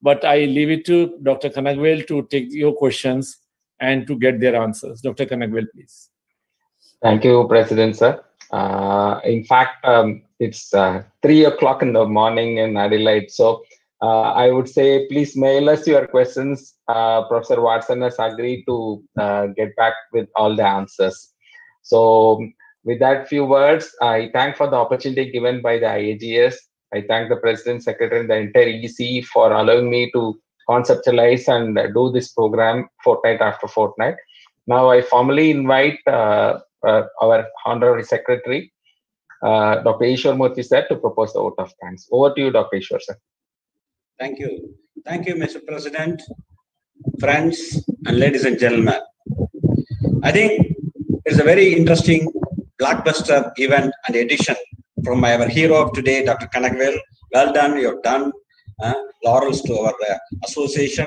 but I leave it to Dr. Kanagvel to take your questions and to get their answers. Dr. Kanagvel, please. Thank you, President, sir. Uh, in fact, um, it's uh, three o'clock in the morning in Adelaide. So uh, I would say please mail us your questions. Uh, Professor Watson has agreed to uh, get back with all the answers. So with that few words, I thank for the opportunity given by the IAGES. I thank the President, Secretary, and the entire EC for allowing me to conceptualize and do this program fortnight after fortnight. Now I formally invite uh, our Honorary Secretary, uh, Dr. Ishwar Murthy sir, to propose the vote of thanks. Over to you, Dr. Ishwar sir. Thank you. Thank you, Mr. President, friends, and ladies and gentlemen. I think it's a very interesting blockbuster event and edition from our hero of today, Dr. Kanagvel. Well done, you've done uh, laurels to our uh, association.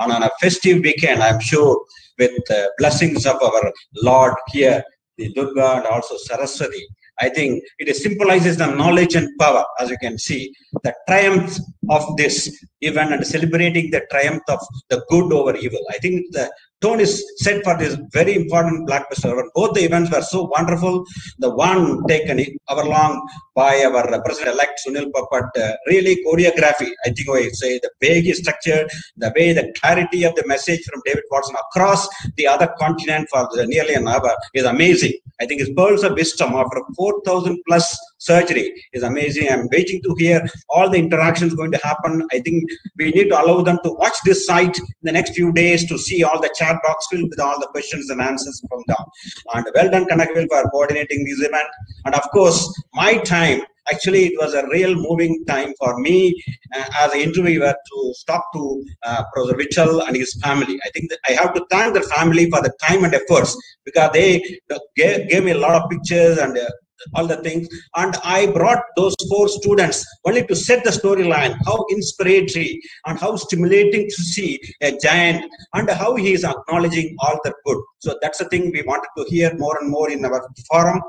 And on a festive weekend, I'm sure, with uh, blessings of our Lord here, the Durga and also Saraswati, I think it symbolizes the knowledge and power, as you can see, the triumph of this event and celebrating the triumph of the good over evil. I think the tone is set for this very important Black blockbuster. Both the events were so wonderful. The one taken hour long by our president-elect Sunil Popat, uh, really choreography. I think I say the way he structured, the way the clarity of the message from David Watson across the other continent for nearly an hour is amazing. I think his pearls of wisdom after 4,000 plus surgery is amazing. I'm waiting to hear all the interactions going to happen. I think we need to allow them to watch this site in the next few days to see all the chat box filled with all the questions and answers from them. And well done, Kanagavel, for coordinating this event. And of course, my time actually it was a real moving time for me uh, as an interviewer to talk to uh, Professor Vittal and his family. I think that I have to thank the family for the time and efforts because they gave, gave me a lot of pictures and uh, all the things. And I brought those four students only to set the storyline, how inspiratory and how stimulating to see a giant and how he is acknowledging all the good. So that's the thing we wanted to hear more and more in our forum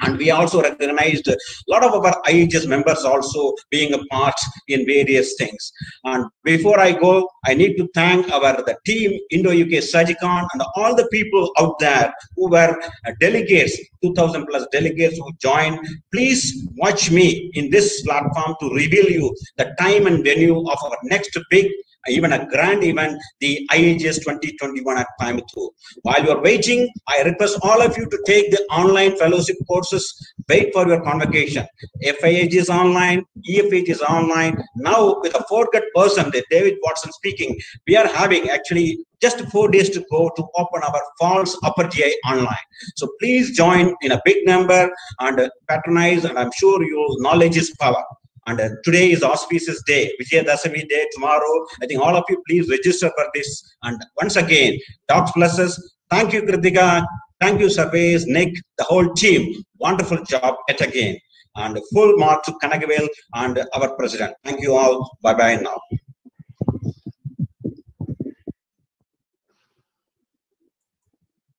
and we also recognized a lot of our IAGES members also being a part in various things. And before I go, I need to thank our the team Indo-UK Surgicon and all the people out there who were uh, delegates, 2000 plus delegates who joined. Please watch me in this platform to reveal you the time and venue of our next big even a grand event, the IAGES 2021 at Coimbatore. While you are waiting, I request all of you to take the online fellowship courses. Wait for your convocation. FIH is online, EFH is online. Now, with a foregut person, David Watson speaking, we are having actually just four days to go to open our FALS upper GI online. So please join in a big number and patronize, and I'm sure your knowledge is power. And uh, today is auspicious day, Vijayadashami day, tomorrow. I think all of you please register for this. And once again, Docplexus, thank you, Kritika. Thank you, Surveys, Nick, the whole team. Wonderful job yet again. And full mark to Kanagavel and our president. Thank you all. Bye-bye now.